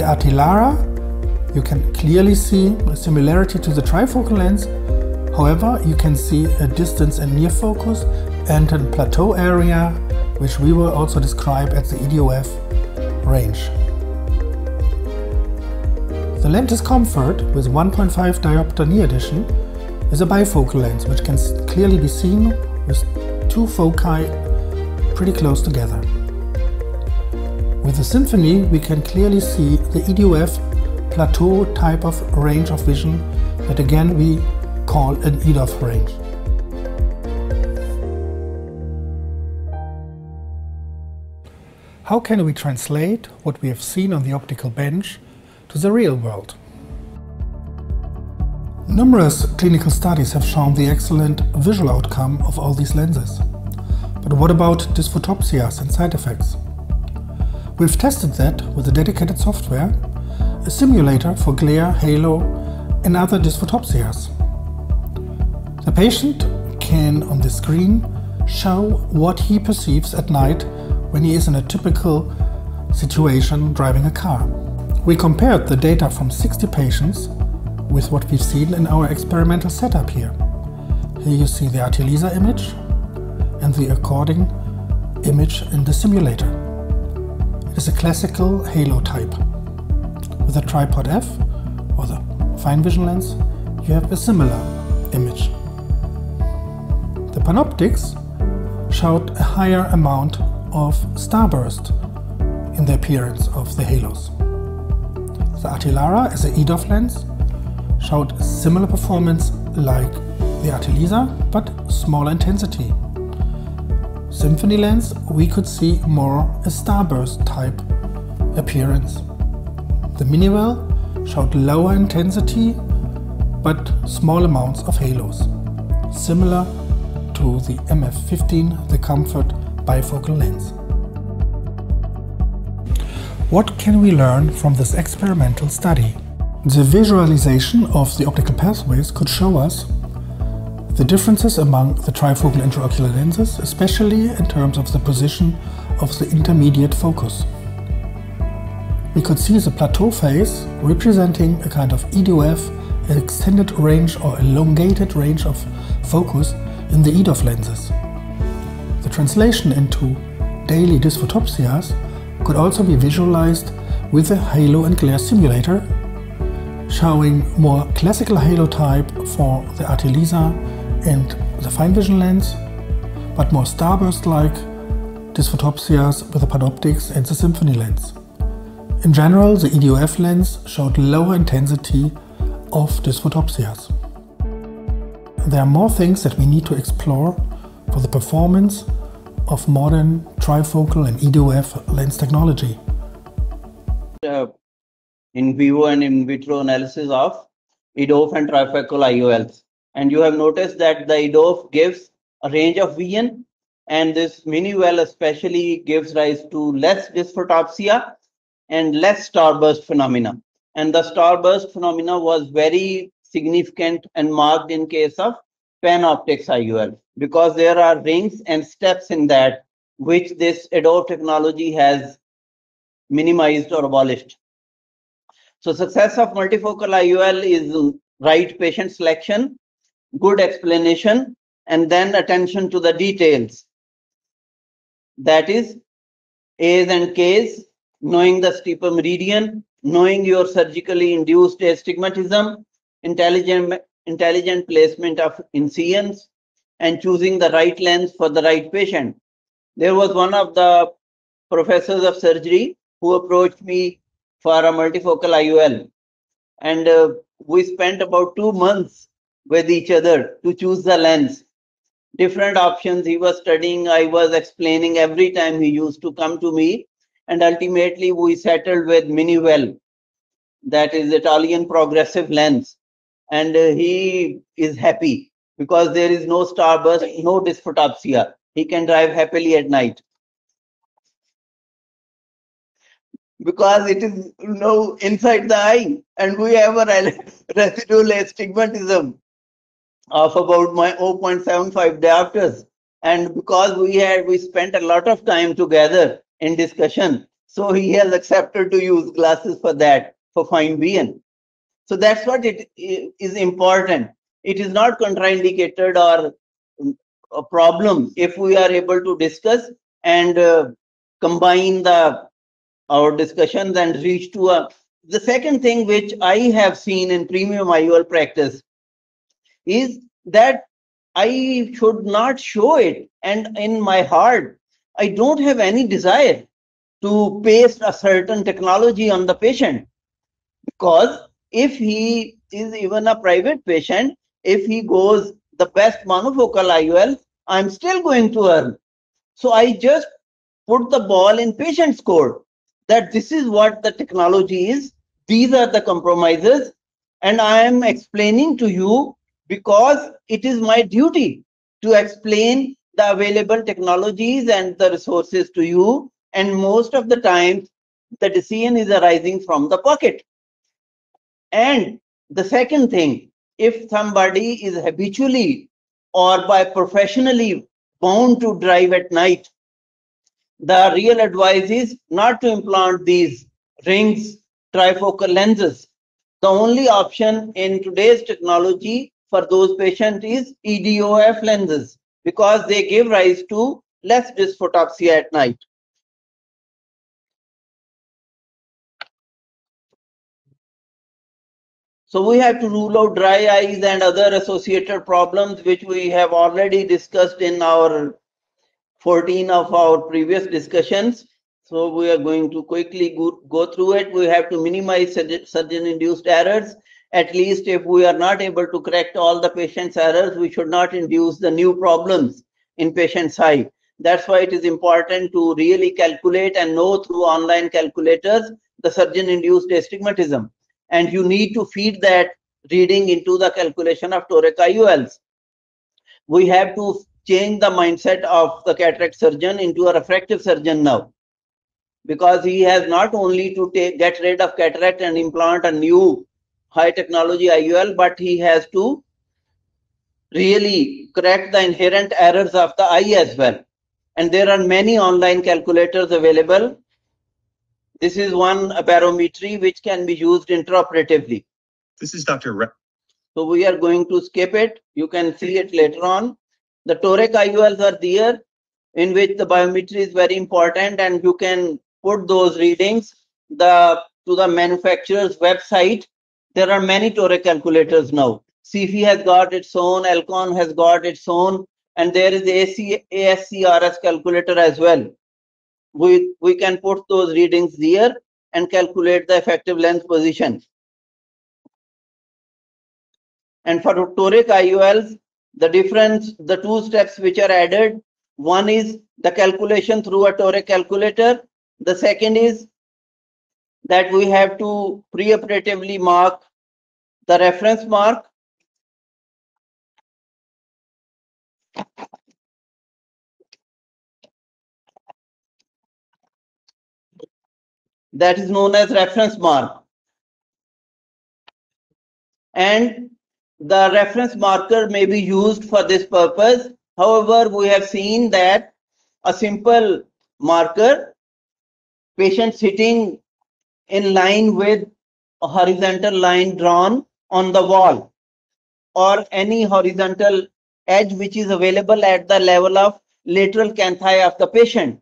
The AT LARA, you can clearly see a similarity to the trifocal lens. However, you can see a distance and near focus and a plateau area, which we will also describe at the EDOF range. The Lentis Comfort with 1.5 diopter near addition is a bifocal lens which can clearly be seen with two foci pretty close together. With the Symfony we can clearly see the EDOF plateau type of range of vision that again we call an EDOF range. How can we translate what we have seen on the optical bench to the real world? Numerous clinical studies have shown the excellent visual outcome of all these lenses. But what about dysphotopsias and side effects? We've tested that with a dedicated software, a simulator for glare, halo and other dysphotopsias. The patient can on the screen show what he perceives at night when he is in a typical situation driving a car. We compared the data from 60 patients with what we've seen in our experimental setup here. Here you see the AT LISA image and the according image in the simulator is a classical halo type. With a tripod F or the fine vision lens, you have a similar image. The Panoptix showed a higher amount of starburst in the appearance of the halos. The AT LARA as a EDOF lens showed similar performance like the AT LISA, but smaller intensity. Symfony lens, we could see more a starburst type appearance. The MiniWell showed lower intensity but small amounts of halos, similar to the MF15, the Comfort bifocal lens. What can we learn from this experimental study? The visualization of the optical pathways could show us the differences among the trifocal intraocular lenses, especially in terms of the position of the intermediate focus. We could see the plateau phase representing a kind of EDOF, an extended range or elongated range of focus in the EDOF lenses. The translation into daily dysphotopsias could also be visualized with a halo and glare simulator, showing more classical halo type for the AT LISA and the FineVision lens, but more starburst-like dysphotopsias with the PanOptix and the Symfony lens. In general, the EDOF lens showed lower intensity of dysphotopsias. There are more things that we need to explore for the performance of modern trifocal and EDOF lens technology. Uh, in vivo and in vitro analysis of EDOF and trifocal IOLs. And you have noticed that the EDOF gives a range of vision and this MiniWell especially gives rise to less dysphotopsia and less starburst phenomena. And the starburst phenomena was very significant and marked in case of PanOptix IOL because there are rings and steps in that which this EDOF technology has minimized or abolished. So success of multifocal IOL is right patient selection, good explanation, and then attention to the details. That is A's and K's, knowing the steeper meridian, knowing your surgically induced astigmatism, intelligent, intelligent placement of incisions, and choosing the right lens for the right patient. There was one of the professors of surgery who approached me for a multifocal IOL. And uh, we spent about two months with each other to choose the lens. Different options he was studying, I was explaining every time he used to come to me. And ultimately, we settled with MiniWell, that is Italian progressive lens. And uh, he is happy because there is no starburst, no dysphotopsia. He can drive happily at night. Because it is you know inside the eye, and we have a [LAUGHS] residual astigmatism of about my 0.75 diopters. And because we had we spent a lot of time together in discussion, so he has accepted to use glasses for that for fine vision. So that's what it is important it is not contraindicated or um, a problem if we are able to discuss and uh, combine the our discussions and reach to a the second thing which i have seen in premium IOL practice is that i should not show it and in my heart i don't have any desire to paste a certain technology on the patient because if he is even a private patient if he goes the best monofocal IOL, I'm still going to earn. So I just put the ball in patient's court that this is what the technology is. These are the compromises. And I am explaining to you because it is my duty to explain the available technologies and the resources to you. And most of the time, the decision is arising from the pocket. And the second thing, if somebody is habitually or by professionally bound to drive at night, the real advice is not to implant these rings, trifocal lenses. The only option in today's technology for those patients is EDOF lenses because they give rise to less dysphotopsia at night. So we have to rule out dry eyes and other associated problems, which we have already discussed in our 14 of our previous discussions. So we are going to quickly go, go through it. We have to minimize surgeon-induced errors At least if we are not able to correct all the patient's errors, we should not induce the new problems in patient's eye. That's why it is important to really calculate and know through online calculators the surgeon-induced astigmatism. And you need to feed that reading into the calculation of toric IOLs. We have to change the mindset of the cataract surgeon into a refractive surgeon now because he has not only to take, get rid of cataract and implant a new high technology IOL, but he has to really correct the inherent errors of the eye as well. And there are many online calculators available. This is one aberrometry which can be used intraoperatively. This is Dr. Re- So we are going to skip it. You can see it later on. The toric IOLs are there in which the biometry is very important and you can put those readings the to the manufacturer's website. There are many toric calculators now. SIFI has got its own, Alcon has got its own, and there is AC, ASCRS calculator as well. We, we can put those readings here and calculate the effective lens position. And for toric IOLs, the difference, the two steps which are added, one is the calculation through a toric calculator. The second is that we have to preoperatively mark the reference mark. That is known as reference mark. And the reference marker may be used for this purpose. However we have seen that a simple marker patient sitting in line with a horizontal line drawn on the wall or any horizontal edge which is available at the level of lateral canthi of the patient.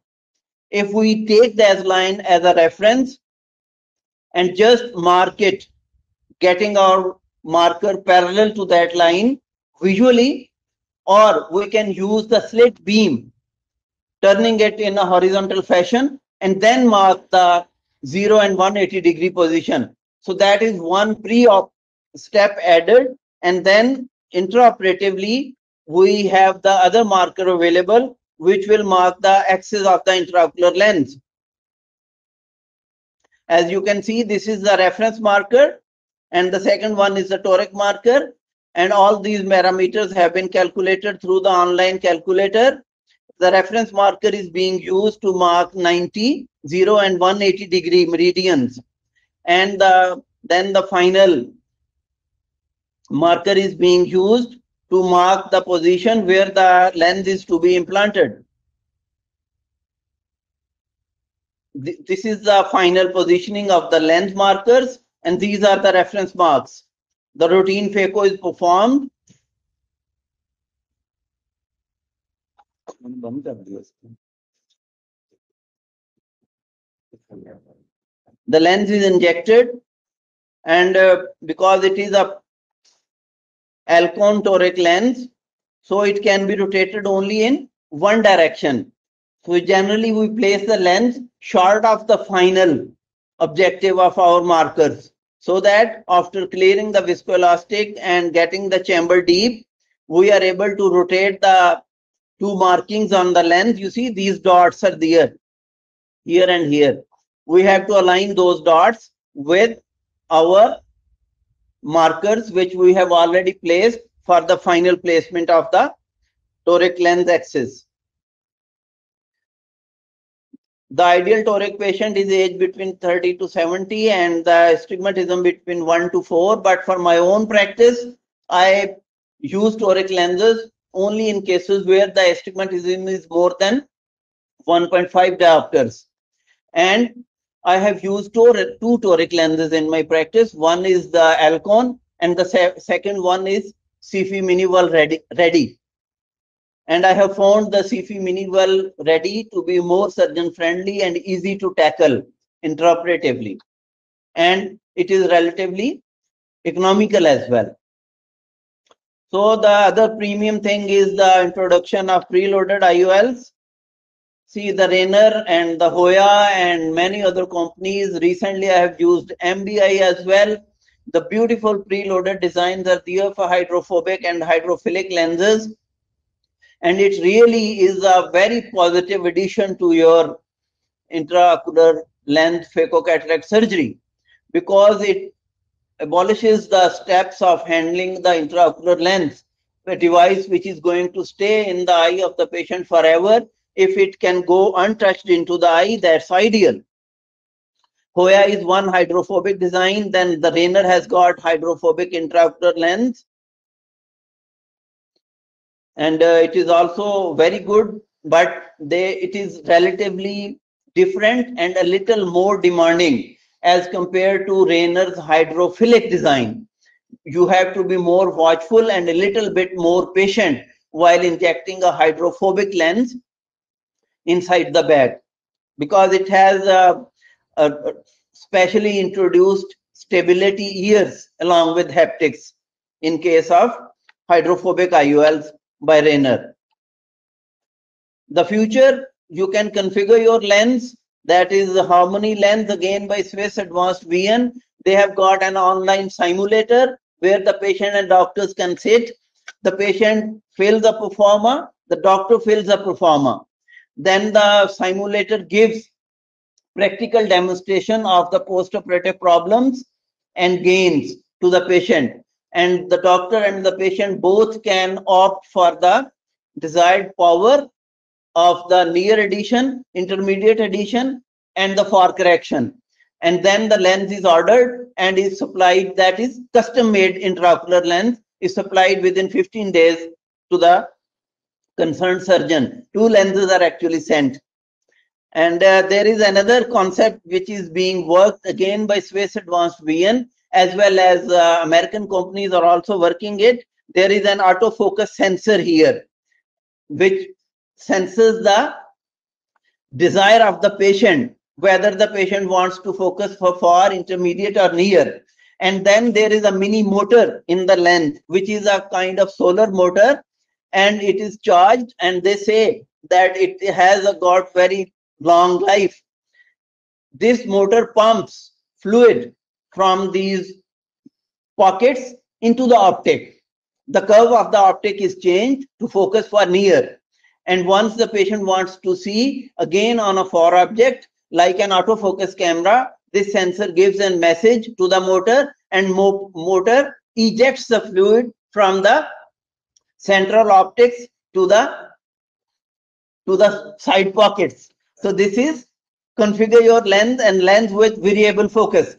If we take that line as a reference and just mark it, getting our marker parallel to that line visually, or we can use the slit beam, turning it in a horizontal fashion and then mark the 0 and 180 degree position. So that is one pre-op step added and then intraoperatively we have the other marker available which will mark the axis of the intraocular lens. As you can see, this is the reference marker and the second one is the toric marker and all these parameters have been calculated through the online calculator. The reference marker is being used to mark 90, 0 and 180 degree meridians and the, then the final marker is being used to mark the position where the lens is to be implanted. This is the final positioning of the lens markers and these are the reference marks. The routine phaco is performed. The lens is injected and uh, because it is a Alcon toric lens, so it can be rotated only in one direction. So generally we place the lens short of the final objective of our markers so that after clearing the viscoelastic and getting the chamber deep, we are able to rotate the two markings on the lens. You see these dots are there, here and here. We have to align those dots with our markers which we have already placed for the final placement of the toric lens axis. The ideal toric patient is age between 30 to 70 and the astigmatism between 1 to 4. But for my own practice, I use toric lenses only in cases where the astigmatism is more than 1.5 diopters. And I have used two, two toric lenses in my practice. One is the Alcon and the se second one is SIFI MiniWell Ready. Ready. And I have found the SIFI MiniWell Ready to be more surgeon friendly and easy to tackle intraoperatively. And it is relatively economical as well. So the other premium thing is the introduction of preloaded IOLs see the Rayner and the Hoya and many other companies. Recently, I have used MBI as well. The beautiful preloaded designs are there for hydrophobic and hydrophilic lenses. And it really is a very positive addition to your intraocular lens phaco-cataract surgery because it abolishes the steps of handling the intraocular lens, a device which is going to stay in the eye of the patient forever. If it can go untouched into the eye, that's ideal. Hoya is one hydrophobic design, then the Rayner has got hydrophobic intraocular lens. And uh, it is also very good, but they it is relatively different and a little more demanding as compared to Rayner's hydrophilic design. You have to be more watchful and a little bit more patient while injecting a hydrophobic lens inside the bag because it has a, a, a specially introduced stability ears along with haptics in case of hydrophobic IOLs by Rayner. The future, you can configure your lens. That is the Harmony lens again by Swiss Advanced Vision. They have got an online simulator where the patient and doctors can sit. The patient fills the performer, the doctor fills the proforma. Then the simulator gives practical demonstration of the postoperative problems and gains to the patient. And the doctor and the patient both can opt for the desired power of the near addition, intermediate addition, and the far correction. And then the lens is ordered and is supplied, that is custom made intraocular lens, is supplied within 15 days to the concerned surgeon. Two lenses are actually sent. And uh, there is another concept which is being worked again by Swiss Advanced Vision, as well as uh, American companies are also working it. There is an autofocus sensor here, which senses the desire of the patient, whether the patient wants to focus for far, intermediate, or near. And then there is a mini motor in the lens, which is a kind of solar motor, and it is charged. And they say that it has a got very long life. This motor pumps fluid from these pockets into the optic. The curve of the optic is changed to focus for near. And once the patient wants to see again on a far object, like an autofocus camera, this sensor gives a message to the motor and mo motor ejects the fluid from the central optics to the to the side pockets. So this is configure your lens and lens with variable focus.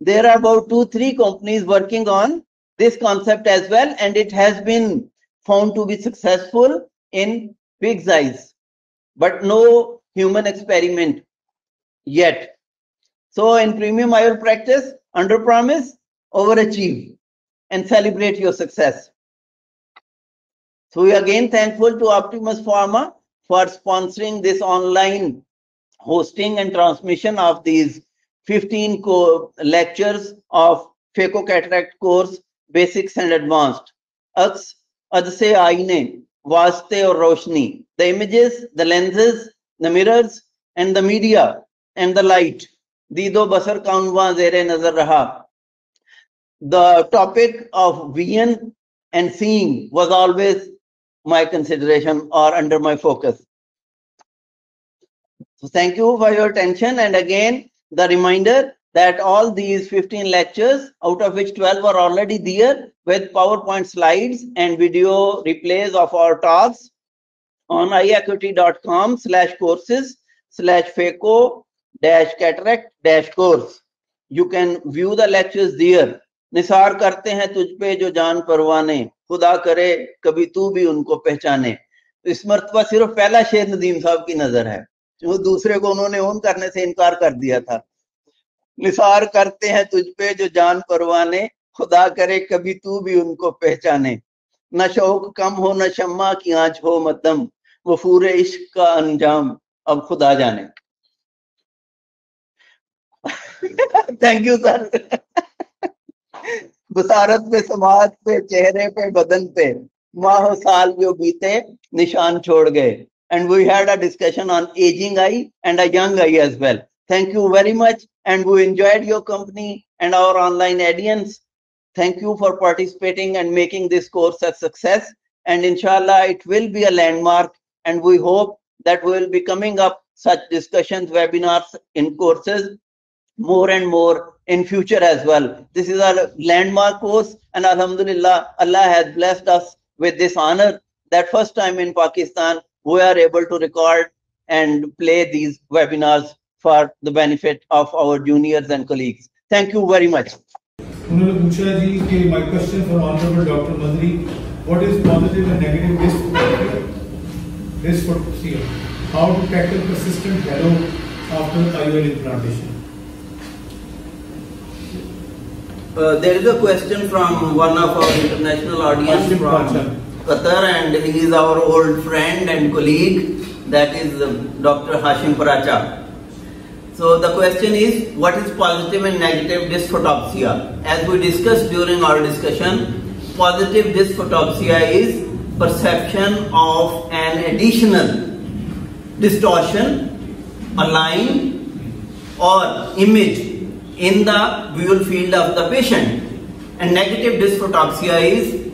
There are about two, three companies working on this concept as well, and it has been found to be successful in pig's eyes, but no human experiment yet. So in premium IOL practice, under promise, overachieve, and celebrate your success. So we are again thankful to Optimus Pharma for sponsoring this online hosting and transmission of these 15 lectures of Phaco cataract course basics and advanced. Aks, Adse Aine, Vaste or Roshni. The images, the lenses, the mirrors, and the media, and the light. Dido Basar Kaunwa Zere Nazar Raha. The topic of vision and seeing was always my consideration or under my focus. So thank you for your attention. And again, the reminder that all these 15 lectures, out of which 12 are already there with PowerPoint slides and video replays of our talks on eyeacuity.com slash courses slash phaco dash cataract dash course. You can view the lectures there. Nisar karte हैं तुझ पे जो जान परवाने خدا کرے کبھی تو بھی ان کو پہچانے۔ تو اس مرتبہ صرف پہلا شیر ندیم صاحب کی نظر ہے۔ جو دوسرے کو انہوں نے اون کرنے سے انکار کر دیا تھا۔ نثار کرتے ہیں تجھ پہ جو جان پروانے۔ خدا کرے کبھی تو بھی ان کو پہچانے۔ نہ شوق کم ہو، نہ شمع کی آنچ ہو متم۔ وفور عشق کا انجام۔ اب خدا جانے۔ تھینک یو سر बसारत पे समाज पे चेहरे पे बदन पे माह साल जो बीते निशान छोड़ गए and we had a discussion on aging eye and a young eye as well thank you very much and we enjoyed your company and our online audience. Thank you for participating and making this course a success. And inshallah, it will be a landmark. And we hope that we will be coming up such discussions, webinars in courses more and more in future as well. This is a landmark course and Alhamdulillah, Allah has blessed us with this honor that first time in Pakistan, we are able to record and play these webinars for the benefit of our juniors and colleagues. Thank you very much. उन्होंने पूछा जी कि my question for honourable doctor मदरी what is positive and negative risk risk for CM how to tackle persistent hello after IOL implantation Uh, there is a question from one of our international audience from Pracha. Qatar, and he is our old friend and colleague. That is uh, Dr. Hashim Paracha. So the question is, what is positive and negative dysphotopsia? As we discussed during our discussion, positive dysphotopsia is perception of an additional distortion, a line or image in the visual field of the patient. And negative dysphotopsia is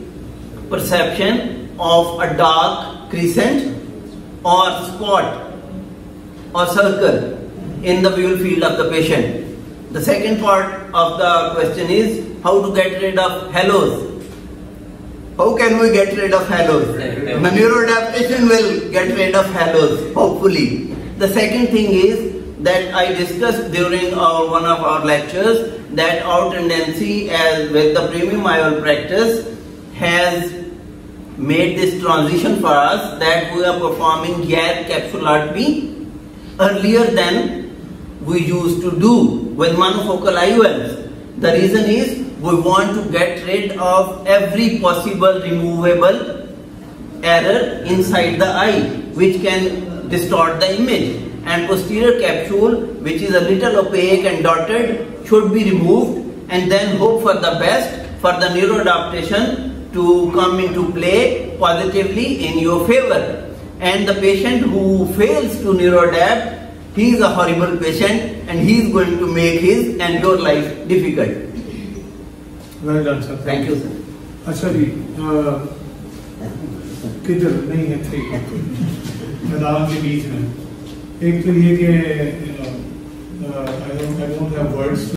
perception of a dark crescent or spot or circle in the visual field of the patient. The second part of the question is how to get rid of halos. How can we get rid of halos? The neuroadaptation will get rid of halos, hopefully. The second thing is that I discussed during our, one of our lectures that our tendency as with the premium IOL practice has made this transition for us that we are performing YAG capsulotomy earlier than we used to do with monofocal IOLs. The reason is we want to get rid of every possible removable error inside the eye which can distort the image and posterior capsule which is a little opaque and dotted should be removed and then hope for the best for the neuroadaptation to come into play positively in your favor. And the patient who fails to neuroadapt, he is a horrible patient and he is going to make his and your life difficult. Well done sir Thank you, sir. अच्छा जी अ, किधर नहीं है three मैदान के बीच में एक तो ये कि I don't I don't have words